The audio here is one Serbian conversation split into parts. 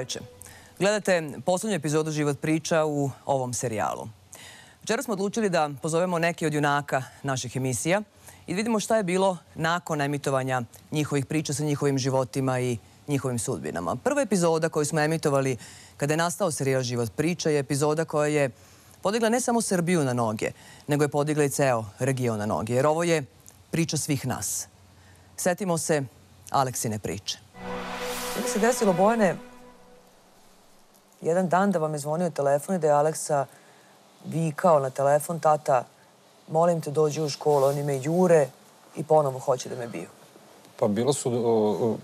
Dobroveče. Gledate poslednju epizodu Život priča u ovom serijalu. Včera smo odlučili da pozovemo neke od junaka naših emisija i da vidimo šta je bilo nakon emitovanja njihovih priča sa njihovim životima i njihovim sudbinama. Prva epizoda koju smo emitovali kada je nastao serijal Život priča je epizoda koja je podigla ne samo Srbiju na noge, nego je podigla i ceo region na noge, jer ovo je priča svih nas. Setimo se Aleksine priče. Kako se desilo, Bojane, jedan dan da vam je zvonio telefon i da je Aleksa vikao na telefon, tata, molim te dođi u školu, oni me jure i ponovo hoće da me biju. Pa bilo su o,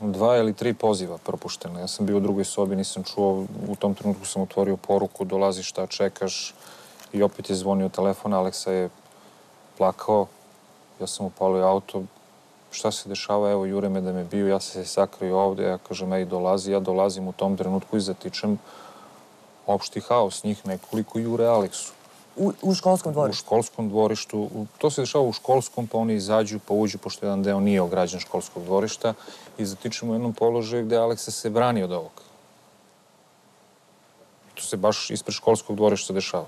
dva ili tri poziva propuštene. Ja sam bio u drugoj sobi, nisam čuo, u tom trenutku sam otvorio poruku, dolazi šta čekaš? I opet je zvonio telefon, Aleksa je plakao, ja sam upalio auto, šta se dešava, evo jure me da me biju, ja se sakrio ovde, ja kažem, ej dolazi, ja dolazim u tom trenutku i zatičem opšti haos, njih nekoliko jure Aleksu. U, u školskom U dvorištu. školskom dvorištu, u- to se dešava u školskom, pa oni izađu, pa uđu, pošto jedan deo nije ograđen školskog dvorišta i zatičemo u jednom položaju gde Aleksa se brani od ovog. To se baš ispred školskog dvorišta dešava.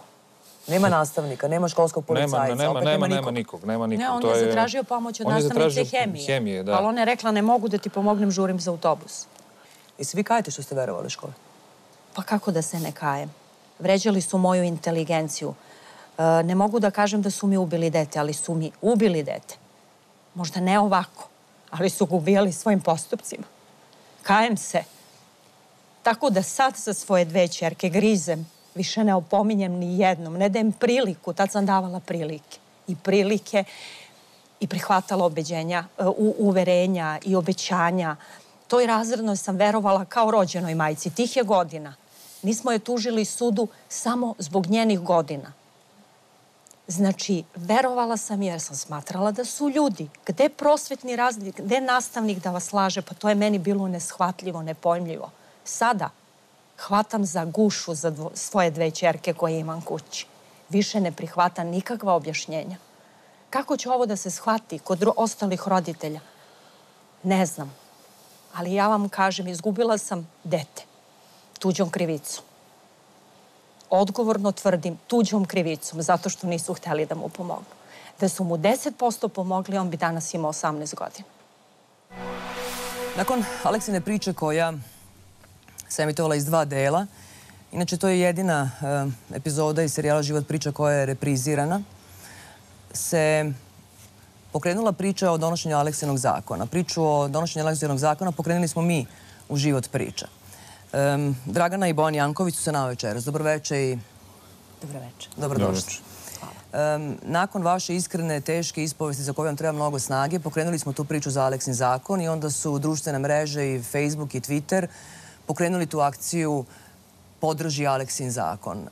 Nema nastavnika, nema školskog policajca, Nema, nema, opet nema, nema nema nikog. nema nikog. Ne, on to je zatražio pomoć od nastavnice hemije. Hemije, da. Ali ona je rekla ne mogu da ti pomognem, žurim za autobus. I svi kajete što ste verovali školi. Pa kako da se ne kajem? Vređali su moju inteligenciju. E, ne mogu da kažem da su mi ubili dete, ali su mi ubili dete. Možda ne ovako, ali su ga ubijali svojim postupcima. Kajem se. Tako da sad sa svoje dve čerke grizem, više ne opominjem ni jednom, ne dajem priliku, tad sam davala prilike. I prilike i prihvatala obeđenja, e, uverenja i obećanja. Toj razrednoj sam verovala kao rođenoj majci. Tih je godina. Nismo je tužili sudu samo zbog njenih godina. Znači, verovala sam jer sam smatrala da su ljudi. Gde prosvetni razlik, gde nastavnik da vas laže, pa to je meni bilo neshvatljivo, nepojmljivo. Sada hvatam za gušu za dvo, svoje dve čerke koje imam kući. Više ne prihvatam nikakva objašnjenja. Kako će ovo da se shvati kod ostalih roditelja? Ne znam. Ali ja vam kažem, izgubila sam dete. Tuđom krivicom. Odgovorno tvrdim tuđom krivicom, zato što nisu hteli da mu pomognu. Da su mu 10% pomogli, on bi danas imao 18 godina. Nakon Aleksine priče koja se emitovala iz dva dela, inače to je jedina e, epizoda iz serijala Život priča koja je reprizirana, se pokrenula priča o donošenju Aleksinog zakona. Priču o donošenju Aleksinog zakona pokrenuli smo mi u Život priča. E, Dragana i Bojan Janković su sa nama večeras. Dobroveče i Dobro večer. dobrodošli. Um, nakon vaše iskrene, teške ispovesti za koju vam treba mnogo snage, pokrenuli smo tu priču za Aleksin zakon i onda su društvene mreže i Facebook i Twitter pokrenuli tu akciju podrži Aleksin zakon.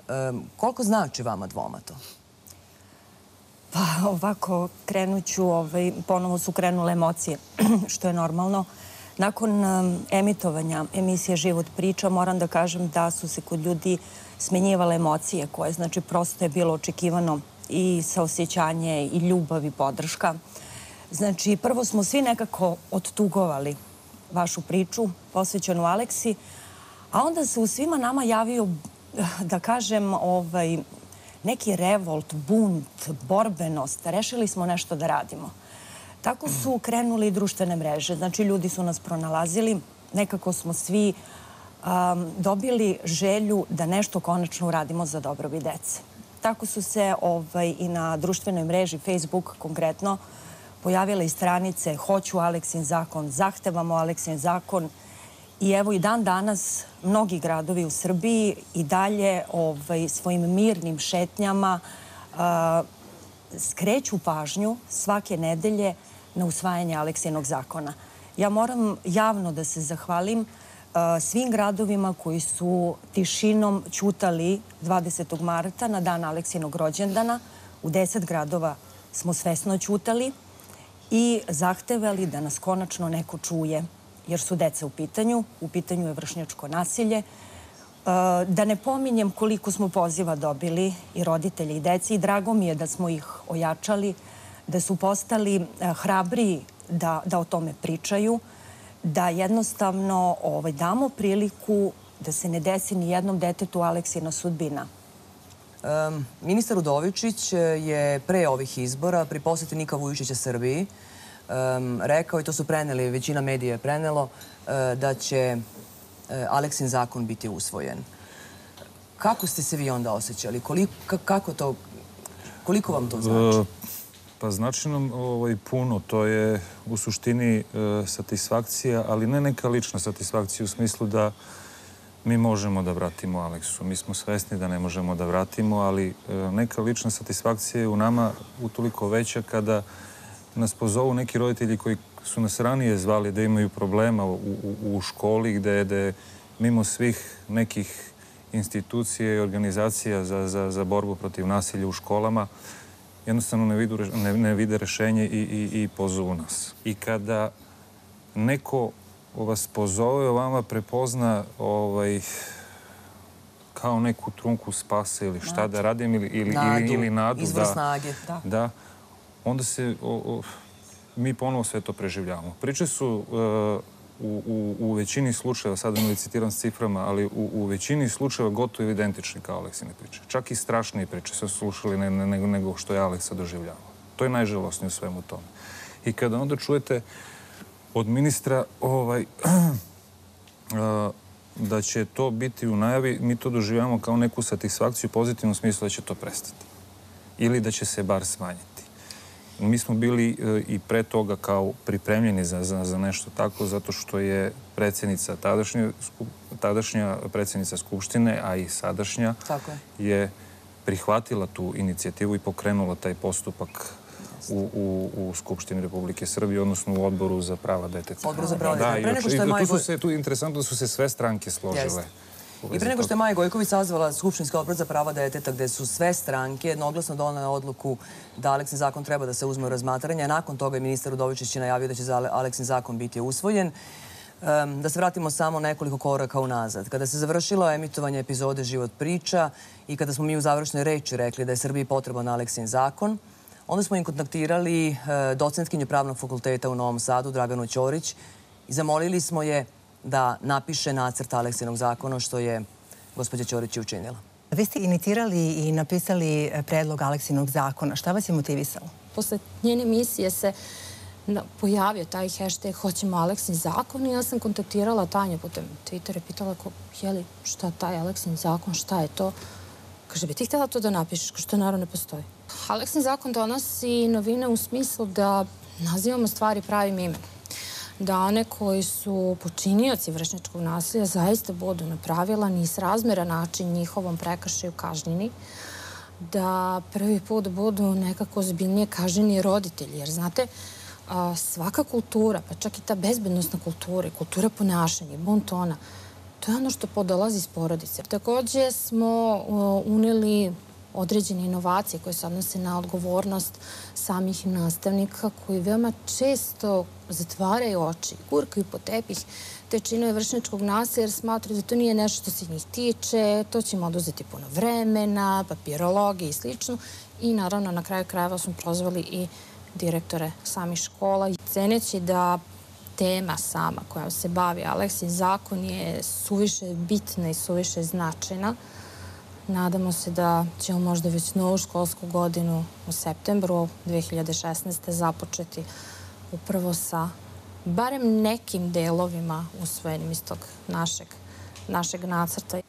Koliko znači vama dvoma to? Pa ovako krenuću, ovaj, ponovo su krenule emocije, što je normalno. Nakon emitovanja emisije Život priča moram da kažem da su se kod ljudi smenjivale emocije koje znači prosto je bilo očekivano i saosjećanje i ljubav i podrška. Znači prvo smo svi nekako odtugovali vašu priču posvećenu Aleksi, a onda se u svima nama javio, da kažem, ovaj, neki revolt, bunt, borbenost. Rešili smo nešto da radimo. Tako su krenuli i društvene mreže. Znači, ljudi su nas pronalazili. Nekako smo svi um, dobili želju da nešto konačno uradimo za dobrobit dece. Tako su se ovaj, i na društvenoj mreži Facebook konkretno pojavile i stranice Hoću Aleksin zakon, zahtevamo Aleksin zakon i evo i dan danas mnogi gradovi u Srbiji i dalje ovaj, svojim mirnim šetnjama a, skreću pažnju svake nedelje na usvajanje Aleksinog zakona. Ja moram javno da se zahvalim svim gradovima koji su tišinom ćutali 20. marta na dan Aleksinog rođendana. U 10 gradova smo svesno ćutali i zahtevali da nas konačno neko čuje, jer su deca u pitanju, u pitanju je vršnjačko nasilje. E, Da ne pominjem koliko smo poziva dobili i roditelji i deci i drago mi je da smo ih ojačali, da su postali e, hrabriji da, da o tome pričaju. da jednostavno ovaj, damo priliku da se ne desi ni jednom detetu Aleksina sudbina. Ministar Udovičić je pre ovih izbora pri poseti Nika Vujičića Srbiji rekao, i to su preneli, većina medija je prenelo, uh, da će uh, Aleksin zakon biti usvojen. Kako ste se vi onda osjećali? Koliko, kako to, koliko vam to znači? Uh, pa znači nam ovaj, puno. To je u suštini e, satisfakcija, ali ne neka lična satisfakcija u smislu da mi možemo da vratimo Aleksu. Mi smo svesni da ne možemo da vratimo, ali e, neka lična satisfakcija je u nama utoliko veća kada nas pozovu neki roditelji koji su nas ranije zvali da imaju problema u, u, školi gde, gde mimo svih nekih institucija i organizacija za, za, za borbu protiv nasilja u školama jednostavno ne, vidu, ne vide rešenje i, i, i pozovu nas. I kada neko vas pozove, vama prepozna ovaj, kao neku trunku spase ili šta da radim ili, ili, nadu, ili, ili nadu. Izvor da, snage. Da. da. Onda se, o, o, mi ponovo sve to preživljavamo. Priče su uh, u, u, u većini slučajeva, sada ne licitiram s ciframa, ali u, u većini slučajeva gotovo identični kao Aleksine priče. Čak i strašnije priče su slušali ne, ne, nego, nego što je Aleksa doživljavao. To je najžalosnije u svemu tome. I kada onda čujete od ministra ovaj, da će to biti u najavi, mi to doživljamo kao neku satisfakciju u pozitivnom smislu da će to prestati. Ili da će se bar smanjiti. Mi smo bili e, i pre toga kao pripremljeni za, za, za nešto tako, zato što je predsjednica, tadašnja, tadašnja predsjednica Skupštine, a i sadašnja, tako je. je prihvatila tu inicijativu i pokrenula taj postupak u, u, u Skupštini Republike Srbije, odnosno u odboru za prava deteta. Odboru za prava deteta. Da, pre nego što je Maja... Se, tu je interesantno da su se sve stranke složile. Jeste. I pre nego što je Maja Gojković sazvala Skupštinski odbor za prava deteta, gde su sve stranke jednoglasno donale odluku da Aleksin zakon treba da se uzme u razmatranje. Nakon toga je ministar Udovičić najavio da će za Aleksin zakon biti usvojen. Um, da se vratimo samo nekoliko koraka unazad. Kada se završilo emitovanje epizode Život priča i kada smo mi u završnoj reči rekli da je Srbiji potreban Aleksin zakon, onda smo im kontaktirali uh, docentkinju pravnog fakulteta u Novom Sadu, Draganu Ćorić, i zamolili smo je da napiše nacrt Aleksinog zakona, što je gospođa Ćorić učinila. Vi ste initirali i napisali e, predlog Aleksinog zakona. Šta vas je motivisalo? Posle njene misije se pojavio taj hashtag hoćemo Aleksin zakon i ja sam kontaktirala Tanju putem Twittera i pitala ko, jeli, šta taj Aleksin zakon, šta je to? Kaže, bi ti htjela to da napišeš? Što naravno ne postoji. Aleksin zakon donosi novine u smislu da nazivamo stvari pravim imenom da one koji su počinioci vršničkog nasilja zaista budu na pravilan i srazmeran način njihovom prekršaju kažnjeni, da prvi put budu nekako zbiljnije kažnjeni roditelji. Jer znate, svaka kultura, pa čak i ta bezbednostna kultura, kultura ponašanja, bontona, to je ono što podolazi iz porodice. Takođe smo uneli određene inovacije koje se odnose na odgovornost samih nastavnika koji veoma često zatvaraju oči, kurkaju po tepih te činove vršničkog nasilja jer smatruju da to nije nešto što se njih tiče, to će im oduzeti puno vremena, papirologije i slično. I naravno na kraju krajeva smo prozvali i direktore samih škola. Ceneći da tema sama koja se bavi Aleksin zakon je suviše bitna i suviše značajna Nadamo se da ćemo možda već novu školsku godinu u septembru 2016. započeti upravo sa barem nekim delovima usvojenim iz tog našeg, našeg nacrta.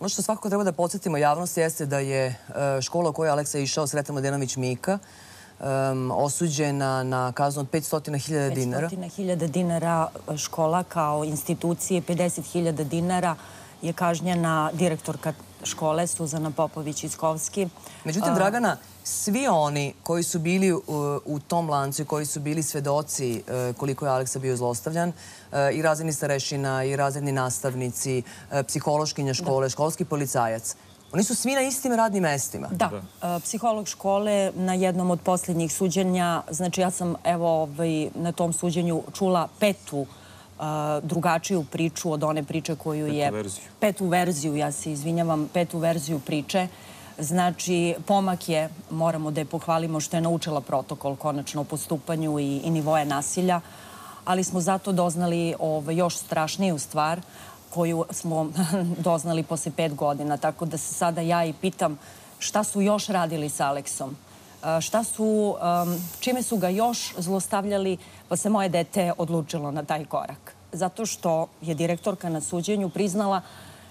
Ono što svakako treba da podsjetimo javnost jeste da je e, škola u kojoj Aleksa išao, Sretan Mladenović Mika, um, osuđena na kaznu od 500.000 dinara. 500.000 dinara škola kao institucije, 50.000 dinara je kažnjena direktorka škole Suzana Popović-Iskovski. Međutim, Dragana, svi oni koji su bili u, u tom lancu i koji su bili svedoci e, koliko je Aleksa bio zlostavljan, e, i razredni starešina, i razredni nastavnici, e, psihološkinja škole, da. školski policajac, Oni su svi na istim radnim mestima. Da. da. Psiholog škole na jednom od posljednjih suđenja, znači ja sam evo ovaj, na tom suđenju čula petu drugačiju priču od one priče koju petu je... Verziju. Petu verziju. Ja se izvinjavam, petu verziju priče. Znači, pomak je, moramo da je pohvalimo što je naučila protokol konačno o postupanju i, i nivoje nasilja, ali smo zato doznali ovaj, još strašniju stvar koju smo doznali posle pet godina. Tako da se sada ja i pitam šta su još radili sa Aleksom? Šta su, čime su ga još zlostavljali, pa se moje dete odlučilo na taj korak. Zato što je direktorka na suđenju priznala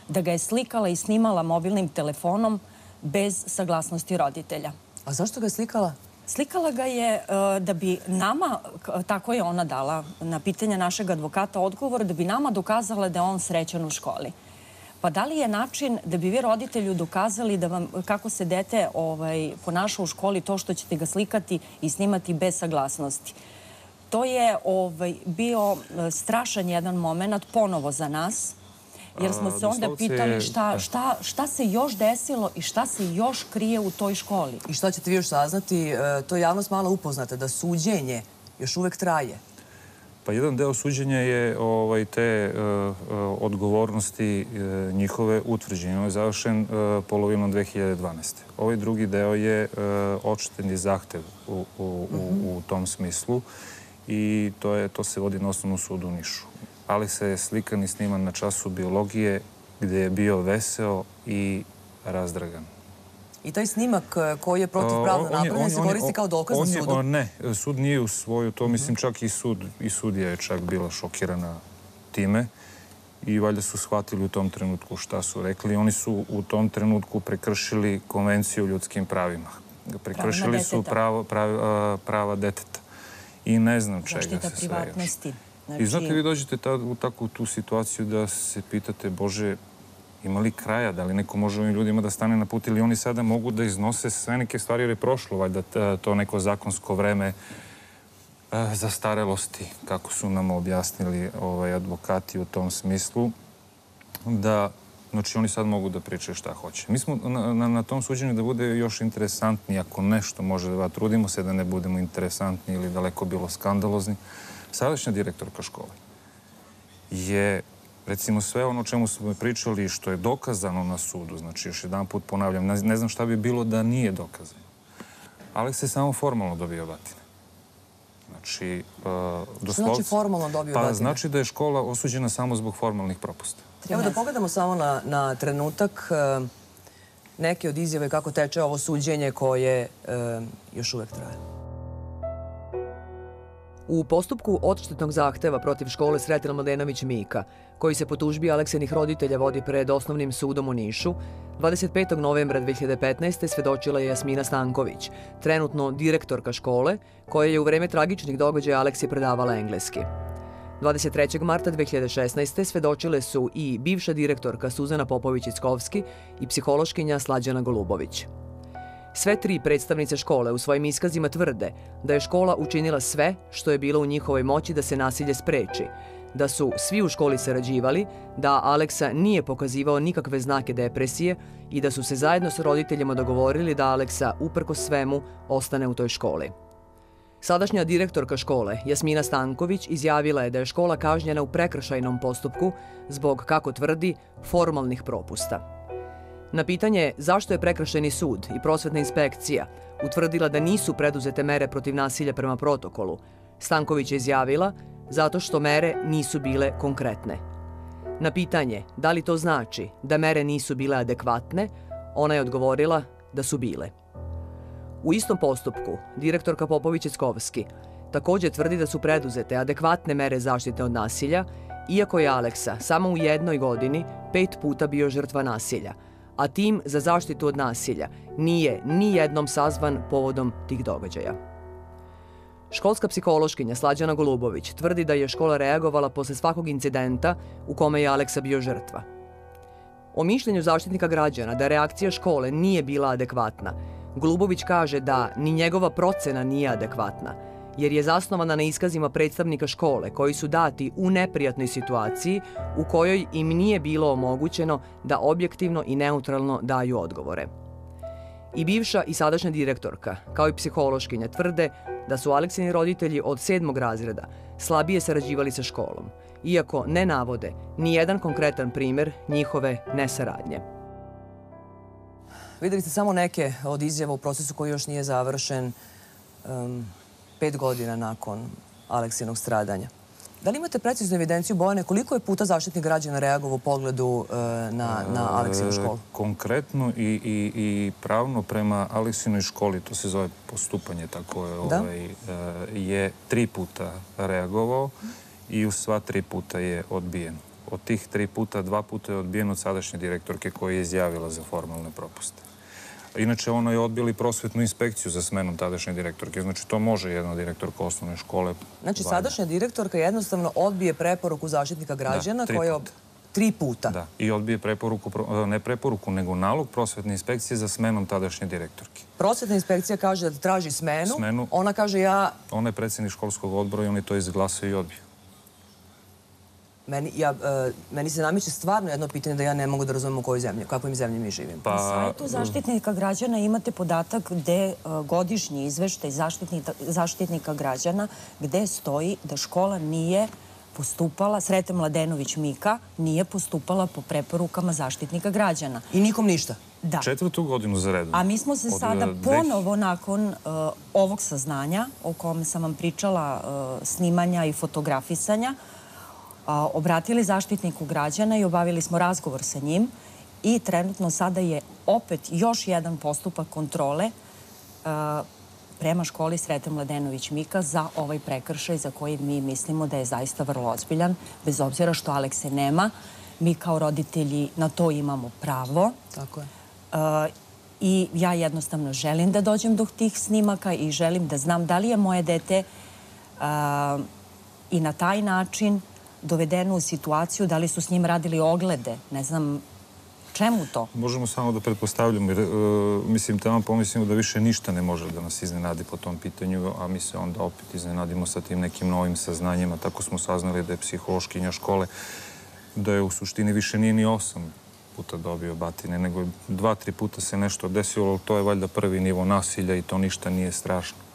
da ga je slikala i snimala mobilnim telefonom bez saglasnosti roditelja. A zašto ga je slikala? Slikala ga je uh, da bi nama, tako je ona dala na pitanja našeg advokata odgovor, da bi nama dokazala da je on srećan u školi. Pa da li je način da bi vi roditelju dokazali da vam, kako se dete ovaj, ponaša u školi to što ćete ga slikati i snimati bez saglasnosti? To je ovaj, bio uh, strašan jedan moment ponovo za nas, jer smo se onda pitali šta, šta, šta se još desilo i šta se još krije u toj školi. I šta ćete vi još saznati? E, to je javnost malo upoznata, da suđenje još uvek traje. Pa jedan deo suđenja je ovaj, te uh, odgovornosti uh, njihove utvrđenje. On je završen uh, polovinom 2012. Ovaj drugi deo je odšteni zahtev u, u, u, u tom smislu i to, je, to se vodi na osnovnom sudu u Nišu. Aleksa je slikan i sniman na času biologije gde je bio veseo i razdragan. I taj snimak e, koji je protivpravno napravljen se koristi kao dokaz na sudu? On, ne, sud nije usvojio to. Mislim, čak i sud i sudija je čak bila šokirana time i valjda su shvatili u tom trenutku šta su rekli. Oni su u tom trenutku prekršili konvenciju o ljudskim pravima. Prekršili su pravo, prava, prava deteta. I ne znam čega se sve. Zaštita privatnosti. Znači... I znate, vi dođete tad, u takvu tu situaciju da se pitate, Bože, ima li kraja? Da li neko može ovim ljudima da stane na put ili oni sada mogu da iznose sve neke stvari jer je prošlo, valjda to neko zakonsko vreme zastarelosti, kako su nam objasnili ovaj, advokati u tom smislu, da Znači, oni sad mogu da pričaju šta hoće. Mi smo na, na, na tom suđenju da bude još interesantni, ako nešto može da trudimo se da ne budemo interesantni ili daleko bilo skandalozni sadašnja direktorka škole je recimo sve ono o čemu smo pričali što je dokazano na sudu, znači još jedan put ponavljam, ne, znam šta bi bilo da nije dokazano. Aleks je samo formalno dobio batine. Znači, uh, doslovce... Znači formalno dobio pa, batine? Pa znači da je škola osuđena samo zbog formalnih propusta. Evo da pogledamo samo na, na trenutak uh, neke od izjave kako teče ovo suđenje koje uh, još uvek traje. U postupku odštetnog zahteva protiv škole Sretina Mladenović Mika, koji se po tužbi Aleksenih roditelja vodi pred osnovnim sudom u Nišu, 25. novembra 2015. svedočila je Jasmina Stanković, trenutno direktorka škole, koja je u vreme tragičnih događaja Aleksi predavala engleski. 23. marta 2016. svedočile su i bivša direktorka Suzana Popović-Iskovski i psihološkinja Slađana Golubović. Sve tri predstavnice škole u svojim iskazima tvrde da je škola učinila sve što je bilo u njihovoj moći da se nasilje spreči, da su svi u školi sarađivali, da Aleksa nije pokazivao nikakve znake depresije i da su se zajedno sa roditeljima dogovorili da Aleksa, uprko svemu, ostane u toj školi. Sadašnja direktorka škole, Jasmina Stanković, izjavila je da je škola kažnjena u prekršajnom postupku zbog, kako tvrdi, formalnih propusta. Na pitanje zašto je prekršeni sud i prosvetna inspekcija utvrdila da nisu preduzete mere protiv nasilja prema protokolu, Stanković je izjavila zato što mere nisu bile konkretne. Na pitanje da li to znači da mere nisu bile adekvatne, ona je odgovorila da su bile. U istom postupku, direktorka Popović-Eskovski takođe tvrdi da su preduzete adekvatne mere zaštite od nasilja, iako je Aleksa samo u jednoj godini pet puta bio žrtva nasilja – a tim za zaštitu od nasilja nije ni jednom sazvan povodom tih događaja. Školska psihološkinja Slađana Golubović tvrdi da je škola reagovala posle svakog incidenta u kome je Aleksa bio žrtva. O mišljenju zaštitnika građana da reakcija škole nije bila adekvatna, Golubović kaže da ni njegova procena nije adekvatna – jer je zasnovana na iskazima predstavnika škole koji su dati u neprijatnoj situaciji u kojoj im nije bilo omogućeno da objektivno i neutralno daju odgovore. I bivša i sadašnja direktorka, kao i psihološkinja, tvrde da su Aleksini roditelji od sedmog razreda slabije sarađivali sa školom, iako ne navode ni jedan konkretan primer njihove nesaradnje. Videli ste samo neke od izjava u procesu koji još nije završen. Um, pet godina nakon Aleksinog stradanja. Da li imate preciznu evidenciju, Bojane, koliko je puta zaštitnik građana reagovao u pogledu e, na, na Aleksinu školu? E, konkretno i, i, i pravno prema Aleksinoj školi, to se zove postupanje, tako je, Da. ovaj, e, je tri puta reagovao i u sva tri puta je odbijen. Od tih tri puta, dva puta je odbijen od sadašnje direktorke koja je izjavila za formalne propuste. Inače, ono je odbili prosvetnu inspekciju za smenom tadašnje direktorke. Znači, to može jedna direktorka osnovne škole. Znači, sadašnja direktorka jednostavno odbije preporuku zaštitnika građana tri koja tri puta. Da, i odbije preporuku, pro- ne preporuku, nego nalog prosvetne inspekcije za smenom tadašnje direktorke. Prosvetna inspekcija kaže da traži smenu, Smenu. ona kaže ja, Ona je predsjednik školskog odbora i on je to izglasao i odbio. Meni, ja, e, meni se namiče stvarno jedno pitanje da ja ne mogu da razumem u kojoj zemlji, u kakvoj zemlji mi živimo. Pa, Na sajtu Zaštitnika građana imate podatak gde uh, godišnji izveštaj zaštitnika, zaštitnika građana gde stoji da škola nije postupala, Srete Mladenović Mika, nije postupala po preporukama zaštitnika građana. I nikom ništa. Da. četvrtu godinu za redom. A mi smo se Od, sada e, ponovo nakon uh, ovog saznanja o kome sam vam pričala, uh, snimanja i fotografisanja, obratili zaštitniku građana i obavili smo razgovor sa njim i trenutno sada je opet još jedan postupak kontrole prema školi Srete Mladenović Mika za ovaj prekršaj za koji mi mislimo da je zaista vrlo ozbiljan, bez obzira što Alekse nema. Mi kao roditelji na to imamo pravo. Tako je. Uh, I ja jednostavno želim da dođem do tih snimaka i želim da znam da li je moje dete uh, i na taj način dovedeno u situaciju da li su s njim radili oglede. Ne znam čemu to. Možemo samo da pretpostavljamo, jer, e, mislim, tamo pomislimo da više ništa ne može da nas iznenadi po tom pitanju, a mi se onda opet iznenadimo sa tim nekim novim saznanjima. Tako smo saznali da je psihološkinja škole, da je u suštini više nije ni osam puta dobio batine, nego dva, tri puta se nešto desilo, to je valjda prvi nivo nasilja i to ništa nije strašno.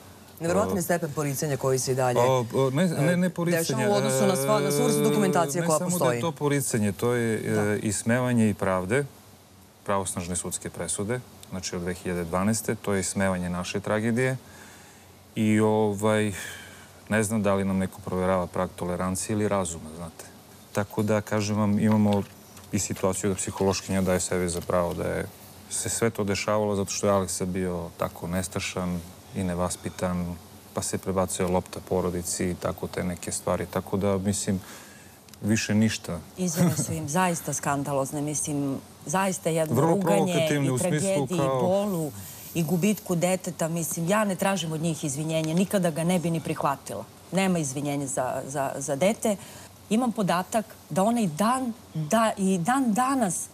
Nevjerojatni je stepen poricanja koji se i dalje... O, ne, ne, ne poricanje. dešava u odnosu na sva- na svu dokumentacije ne koja samo da postoji. je to poricanje, to je e, ismevanje i pravde, pravosnažne sudske presude, znači od 2012. To je ismevanje naše tragedije. I ovaj, ne znam da li nam neko proverava prag tolerancije ili razuma, znate. Tako da, kažem vam, imamo i situaciju da psihološkinja daje sebi za pravo da je se sve to dešavalo zato što je Aleksa bio tako nestašan i nevaspitan, pa se prebacuje lopta porodici i tako te neke stvari. Tako da, mislim, više ništa. Izjave su im zaista skandalozne. Mislim, zaista jedno Vrlo provokativne i tragediji, kao- i bolu i gubitku deteta. Mislim, ja ne tražim od njih izvinjenje. Nikada ga ne bi ni prihvatila. Nema izvinjenja za, za, za dete. Imam podatak da onaj dan, da, i dan danas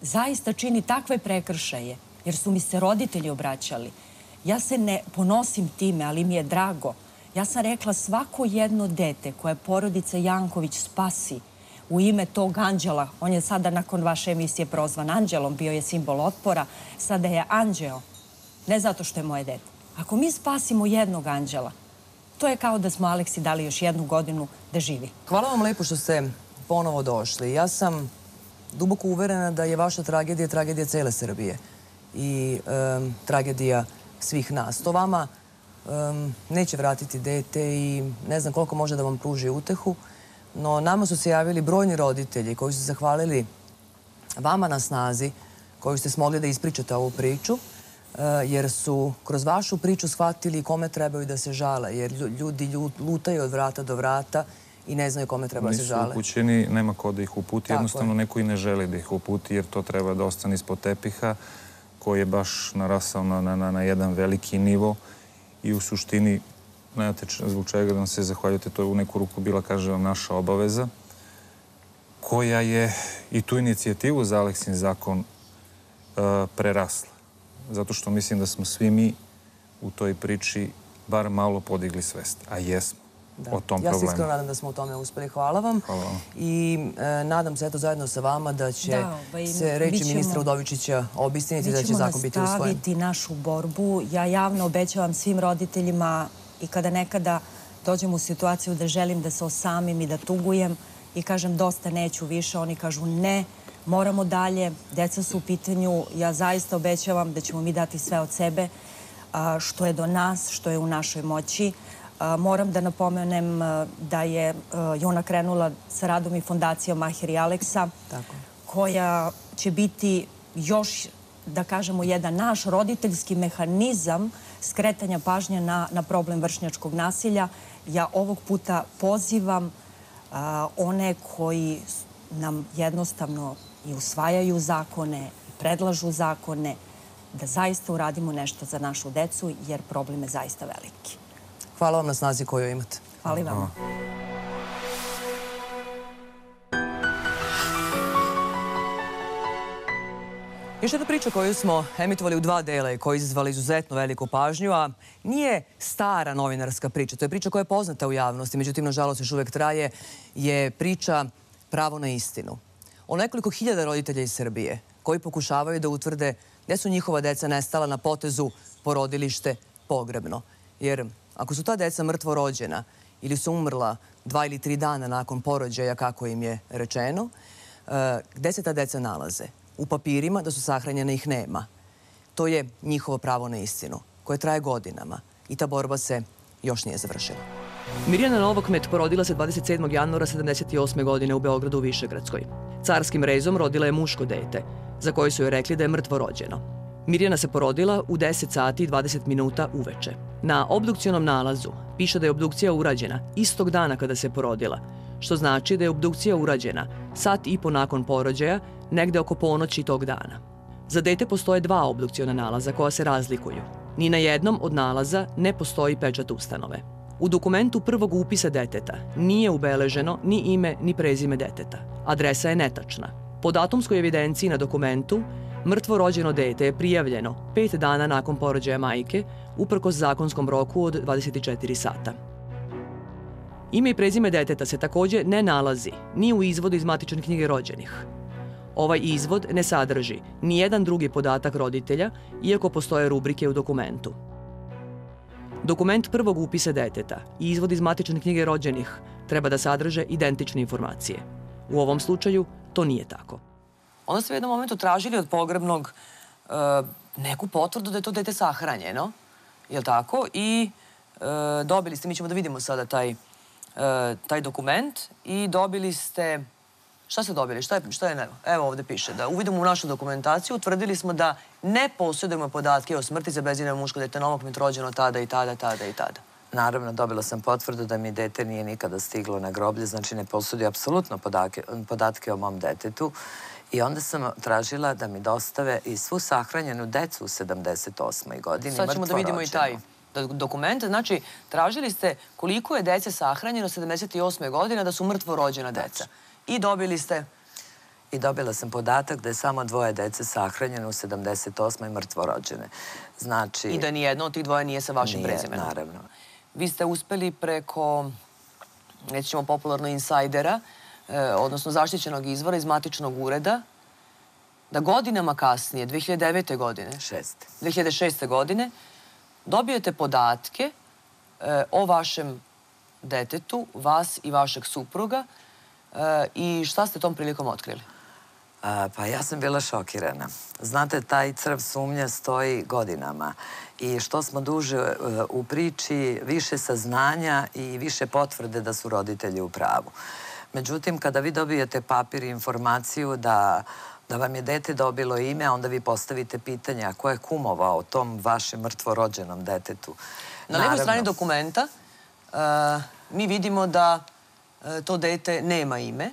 zaista čini takve prekršaje, jer su mi se roditelji obraćali. Ja se ne ponosim time, ali mi je drago. Ja sam rekla svako jedno dete koje porodica Janković spasi u ime tog anđela, on je sada nakon vaše emisije prozvan anđelom, bio je simbol otpora, sada je anđeo. Ne zato što je moje dete. Ako mi spasimo jednog anđela, to je kao da smo Aleksi dali još jednu godinu da živi. Hvala vam lepo što ste ponovo došli. Ja sam duboko uverena da je vaša tragedija tragedija cele Srbije i em, tragedija svih nas. To vama em, neće vratiti dete i ne znam koliko može da vam pruži utehu, no nama su se javili brojni roditelji koji su zahvalili vama na snazi koju ste smogli da ispričate ovu priču, e, jer su kroz vašu priču shvatili kome trebaju da se žale, jer lju- ljudi lju- lutaju od vrata do vrata i ne znaju kome treba da se Nisu žale. upućeni, nema ko da ih uputi. Tako Jednostavno je. neko i ne želi da ih uputi jer to treba da ostane ispod tepiha koji je baš narasao na, na, na, jedan veliki nivo i u suštini, znate zbog čega da vam se zahvaljujete, to je u neku ruku bila, kažem vam, naša obaveza koja je i tu inicijativu za Aleksin zakon uh, prerasla. Zato što mislim da smo svi mi u toj priči bar malo podigli svest, a jesmo o tom ja se problemu. iskreno nadam da smo u tome uspeli. Hvala vam. Hvala vam. I e, nadam se eto zajedno sa vama da će Da, ovaj, se reći mi ćemo- ministra Udovičića obistiniti Mi da će ćemo zakon biti usvojen. nastaviti našu borbu. Ja javno obećavam svim roditeljima i kada nekada dođem u situaciju da želim da se osamim i da tugujem i kažem dosta neću više, oni kažu ne, moramo dalje, deca su u pitanju, ja zaista obećavam da ćemo mi dati sve od sebe, što je do nas, što je u našoj moći. Moram da napomenem da je a, i ona krenula sa radom i fondacijom Mahir i Aleksa, Tako. koja će biti još, da kažemo, jedan naš roditeljski mehanizam skretanja pažnje na, na problem vršnjačkog nasilja. Ja ovog puta pozivam a, one koji nam jednostavno i usvajaju zakone, i predlažu zakone, da zaista uradimo nešto za našu decu, jer problem je zaista veliki. Hvala vam na snazi koju imate. Hvala i vama. Još jedna priča koju smo emitovali u dva dela i koja je izazvala izuzetno veliku pažnju, a nije stara novinarska priča. To je priča koja je poznata u javnosti, međutim, nažalost, još uvek traje, je priča pravo na istinu. O nekoliko hiljada roditelja iz Srbije koji pokušavaju da utvrde gde su njihova deca nestala na potezu porodilište pogrebno. Jer ako su ta deca mrtvo rođena ili su umrla dva ili tri dana nakon porođaja, kako im je rečeno, e, gde se ta deca nalaze? U papirima da su sahranjene ih nema. To je njihovo pravo na istinu, koje traje godinama i ta borba se još nije završila. Mirjana Novokmet porodila se 27. januara 78. godine u Beogradu u Višegradskoj. Carskim rezom rodila je muško dete, za koje su joj rekli da je mrtvo rođeno. Mirjana se porodila u 10 sati i 20 minuta uveče. Na obdukcionom nalazu piše da je obdukcija urađena istog dana kada se porodila, što znači da je obdukcija urađena sat i po nakon porođaja, negde oko ponoći tog dana. Za dete postoje dva obdukciona nalaza koja se razlikuju. Ni na jednom od nalaza ne postoji pečat ustanove. U dokumentu prvog upisa deteta nije ubeleženo ni ime ni prezime deteta. Adresa je netačna. Po datumskoj evidenciji na dokumentu, mrtvo rođeno dete je prijavljeno pet dana nakon porođaja majke, uprkos zakonskom roku od 24 sata. Ime i prezime deteta se takođe ne nalazi ni u izvodu iz matične knjige rođenih. Ovaj izvod ne sadrži ni jedan drugi podatak roditelja, iako postoje rubrike u dokumentu. Dokument prvog upisa deteta i izvod iz matične knjige rođenih treba da sadrže identične informacije. U ovom slučaju to nije tako. Onda ste u jednom momentu tražili od pogrebnog e, neku potvrdu da je to dete sahranjeno, je li tako? I e, dobili ste, mi ćemo da vidimo sada taj, e, taj dokument i dobili ste Šta ste dobili? Šta je, šta je, evo ovde piše da uvidom u našu dokumentaciju utvrdili smo da ne posjedujemo podatke o smrti za bezimeno muško dete novog rođeno tada i tada, tada i tada. Naravno, dobila sam potvrdu da mi dete nije nikada stiglo na groblje, znači ne posudi apsolutno podatke, podatke o mom detetu. I onda sam tražila da mi dostave i svu sahranjenu decu u 78. godini. Sad ćemo da vidimo i taj do- dokument. Znači, tražili ste koliko je dece sahranjeno 78. godine da su mrtvo rođena deca. I dobili ste I dobila sam podatak da je samo dvoje dece sahranjeno u 78. mrtvo rođene. Znači... i da nijedno od tih dvoje nije sa vašim nije, prezimenom. naravno. Vi ste uspeli preko, reći ćemo popularno, insajdera, odnosno zaštićenog izvora iz matičnog ureda, da godinama kasnije, 2009. godine, Šeste. 2006. godine, dobijete podatke e, o vašem detetu, vas i vašeg supruga e, i šta ste tom prilikom otkrili? A, pa ja sam bila šokirana. Znate, taj crv sumnja stoji godinama i što smo duže e, u priči, više saznanja i više potvrde da su roditelji u pravu. Međutim, kada vi dobijete papir i informaciju da da vam je dete dobilo ime, onda vi postavite pitanje a ko je kumovao tom vašem mrtvorođenom detetu. Na levoj strani dokumenta e, mi vidimo da e, to dete nema ime.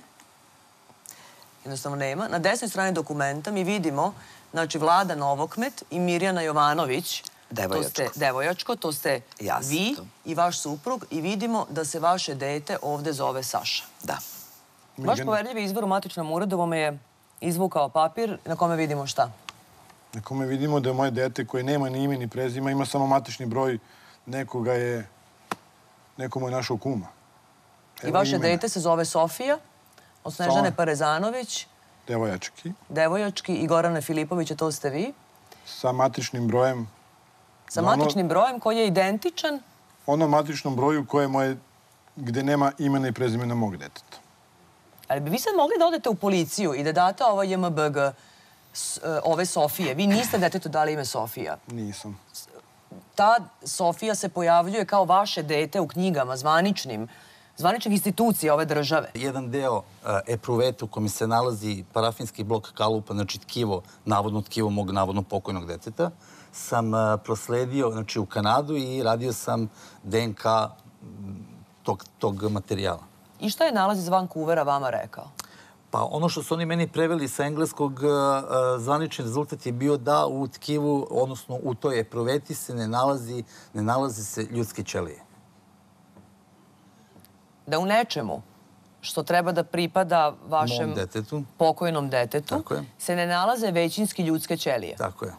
Jednostavno nema. Na desnoj strani dokumenta mi vidimo znači Vlada Novokmet i Mirjana Jovanović. Devojačko. To ste, devojačko, to ste vi i vaš suprug i vidimo da se vaše dete ovde zove Saša. Da. Vaš poverljivi izvor u matičnom uredu je izvukao papir na kome vidimo šta? Na kome vidimo da je moje dete koje nema ni ime ni prezima, ima samo matični broj, nekoga je, nekomu je našao kuma. I vaše imena. dete se zove Sofija, od Snežane. Parezanović, Devojački, Devojački i Gorane Filipovića, to ste vi. sa matičnim brojem, Sa Ono- matičnim brojem koji je identičan. onom matičnom broju koje moje, gde nema imena i prezimena mog deteta. Ali bi vi sad mogli da odete u policiju i da date ovo JMBG e, ove Sofije. Vi niste detetu dali ime Sofija. Nisam. ta Sofija se pojavljuje kao vaše dete u knjigama zvaničnim, zvaničnih institucija ove države. Jedan deo uh, epruveta u kome se nalazi parafinski blok kalupa, znači tkivo, navodno tkivo mog navodno pokojnog deteta, sam uh, prosledio znači, u Kanadu i radio sam DNK tog, tog materijala. I šta je nalaz iz Vancouvera vama rekao? Pa ono što su oni meni preveli sa engleskog, uh, zvanični rezultat je bio da u tkivu, odnosno u toj epruveti se ne nalazi, ne nalazi se ljudske ćelije. Da u nečemu što treba da pripada vašem detetu. pokojnom detetu se ne nalaze većinski ljudske ćelije. Tako je.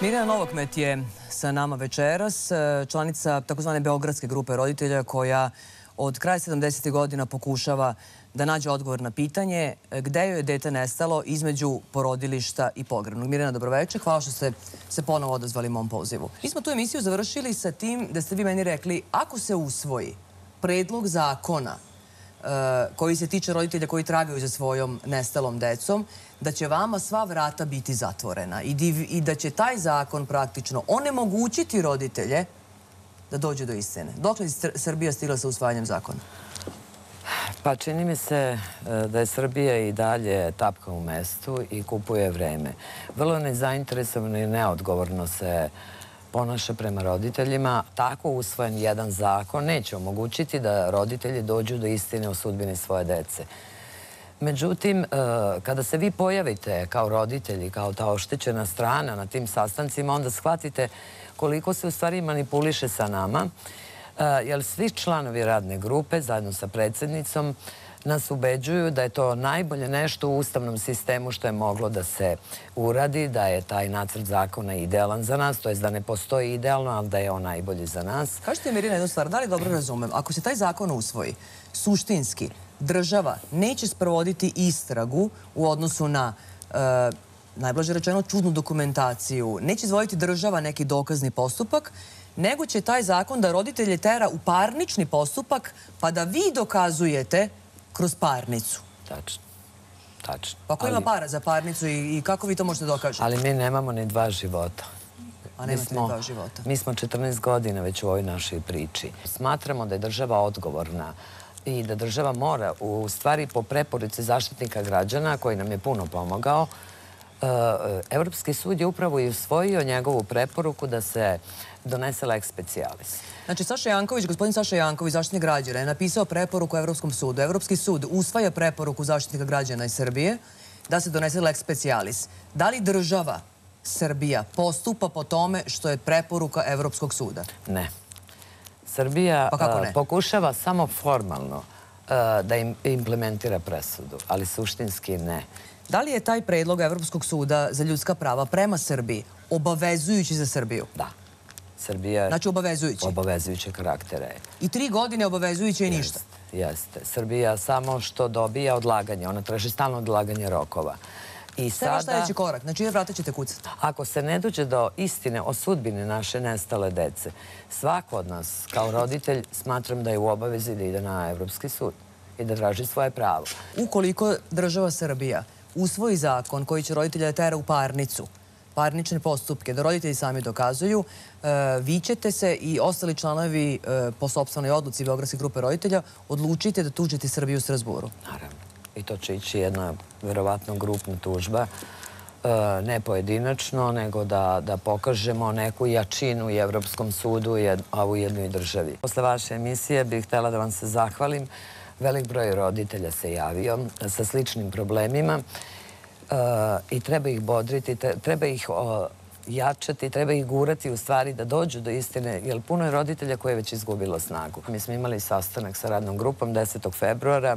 Mirjana Novokmet je sa nama večeras, e, članica takozvane Beogradske grupe roditelja koja od kraja 70. godina pokušava da nađe odgovor na pitanje e, gde joj je dete nestalo između porodilišta i pogrebnog. Mirjana, dobroveče. Hvala što ste se ponovo odazvali mom pozivu. Mi smo tu emisiju završili sa tim da ste vi meni rekli ako se usvoji predlog zakona e, koji se tiče roditelja koji tragaju za svojom nestalom decom, da će vama sva vrata biti zatvorena i, i da će taj zakon praktično onemogućiti roditelje da dođu do istine. Dokle je Sr- Srbija stigla sa usvajanjem zakona? Pa čini mi se e, da je Srbija i dalje tapka u mestu i kupuje vreme. Vrlo nezainteresovano i neodgovorno se ponaša prema roditeljima. Tako usvojen jedan zakon neće omogućiti da roditelji dođu do istine o sudbini svoje dece. Međutim, e, kada se vi pojavite kao roditelji, kao ta oštećena strana na tim sastancima, onda shvatite koliko se u stvari manipuliše sa nama, e, jer svi članovi radne grupe, zajedno sa predsednicom, nas ubeđuju da je to najbolje nešto u ustavnom sistemu što je moglo da se uradi, da je taj nacrt zakona idealan za nas, to je da ne postoji idealno, ali da je on najbolji za nas. Kažete Mirina jednu stvar, da li dobro razumem? Ako se taj zakon usvoji, suštinski, država neće sprovoditi istragu u odnosu na e, najblaže rečeno čudnu dokumentaciju, neće izvojiti država neki dokazni postupak, nego će taj zakon da roditelje tera u parnični postupak pa da vi dokazujete kroz parnicu. Tačno. Tačno. Pa ko ima para za parnicu i, i kako vi to možete dokažete? Ali mi nemamo ni dva života. A nemate ni smo- dva života. Mi smo 14 godina već u ovoj našoj priči. Smatramo da je država odgovorna i da država mora, u stvari po preporuci zaštitnika građana, koji nam je puno pomogao, Evropski sud je upravo i usvojio njegovu preporuku da se donese lex specialis. Znači, Saša Janković, gospodin Saša Janković, zaštitnik građana, je napisao preporuku Evropskom sudu. Evropski sud usvaja preporuku zaštitnika građana iz Srbije da se donese lex specialis. Da li država Srbija postupa po tome što je preporuka Evropskog suda? Ne. Srbija Pa e, ne? pokušava samo formalno e, da im implementira presudu, ali suštinski ne. Da li je taj predlog Evropskog suda za ljudska prava prema Srbiji obavezujući za Srbiju? Da. Srbija Znači obavezujući. obavezujuće karaktera je. I tri godine obavezujuće i ništa. Jeste. Srbija samo što dobija odlaganje. Ona traži stalno odlaganje rokova. I Šta je vaš sada, sledeći korak? Znači, vrata ćete kucati. ako se ne dođe do istine o sudbini naše nestale dece, svako od nas, kao roditelj, smatram da je u obavezi da ide na Evropski sud i da traži svoje pravo. Ukoliko država Srbija usvoji zakon koji će roditelja da tera u parnicu, parnične postupke, da roditelji sami dokazuju, e, vi ćete se i ostali članovi e, po sobstvenoj odluci Beogradske grupe roditelja odlučite da tužite Srbiju u Strasburu. Naravno. I to će ići jedna, verovatno, grupna tužba. E, ne pojedinačno, nego da, da pokažemo neku jačinu i Evropskom sudu, a u jednoj državi. Posle vaše emisije bih htela da vam se zahvalim. Velik broj roditelja se javio sa sličnim problemima e, i treba ih bodriti, treba ih jačati, treba ih gurati u stvari da dođu do istine, jer puno je roditelja koje je već izgubilo snagu. Mi smo imali sastanak sa radnom grupom 10. februara.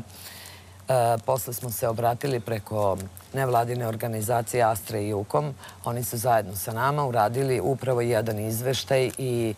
E, posle smo se obratili preko nevladine organizacije Astra i Jukom. Oni su zajedno sa nama uradili upravo jedan izveštaj i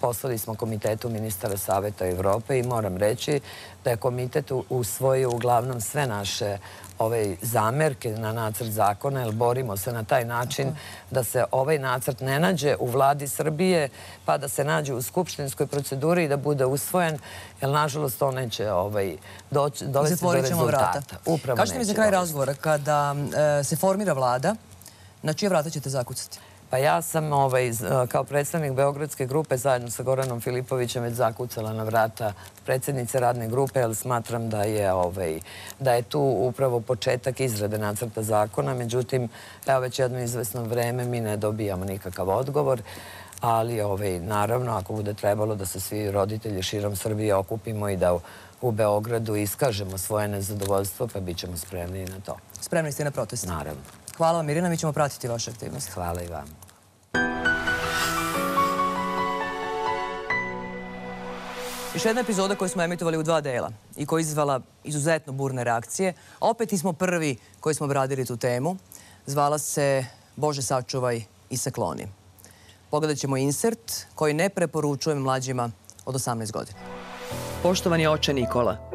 poslali smo komitetu ministara Saveta Evrope i moram reći da je komitet usvojio uglavnom sve naše ove zamerke na nacrt zakona, jer borimo se na taj način da se ovaj nacrt ne nađe u vladi Srbije, pa da se nađe u skupštinskoj proceduri i da bude usvojen, jer nažalost on neće ovaj, doći, dovesti do rezultata. vrata. Upravo Kažete mi za kraj razgovora, kada e, se formira vlada, na čije vrata ćete zakucati? Pa ja sam ovaj, kao predstavnik Beogradske grupe zajedno sa Goranom Filipovićem već zakucala na vrata predsjednice radne grupe, ali smatram da je, ovaj, da je tu upravo početak izrade nacrta zakona. Međutim, evo već jedno izvesno vreme mi ne dobijamo nikakav odgovor ali ovaj, naravno ako bude trebalo da se svi roditelji širom Srbije okupimo i da u, u Beogradu iskažemo svoje nezadovoljstvo, pa bit ćemo spremni na to. Spremni ste na protest? Naravno. Hvala vam, Irina, mi ćemo pratiti vaše aktivnosti. Hvala i vam. Još jedna epizoda koju smo emitovali u dva dela i koja je izazvala izuzetno burne reakcije. Opet nismo prvi koji smo obradili tu temu. Zvala se Bože sačuvaj i se kloni. Pogledat ćemo insert koji ne preporučujem mlađima od 18 godina. Poštovani oče Nikola,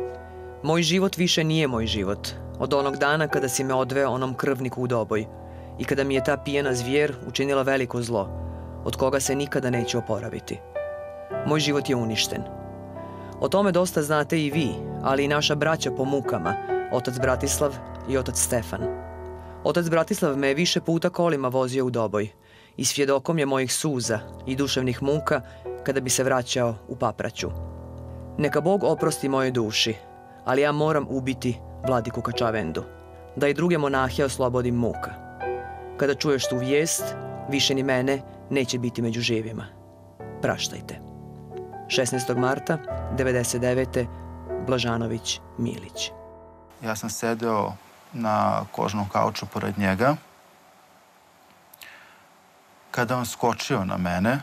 moj život više nije moj život. Od onog dana kada si me odveo onom krvniku u doboj i kada mi je ta pijena zvijer učinila veliko zlo, od koga se nikada neće oporaviti. Moj život je uništen. O tome dosta znate i vi, ali i naša braća po mukama, otac Bratislav i otac Stefan. Otac Bratislav me je više puta kolima vozio u doboj i svjedokom je mojih suza i duševnih muka kada bi se vraćao u papraću. Neka Bog oprosti moje duši, ali ja moram ubiti vladiku Kačavendu, da i druge monahe oslobodim muka. Kada čuješ tu vijest, više ni mene neće biti među živima. Praštajte. 16. marta 99. Blažanović Milić. Ja sam sedeo na kožnom kauču pored njega. Kada on skočio na mene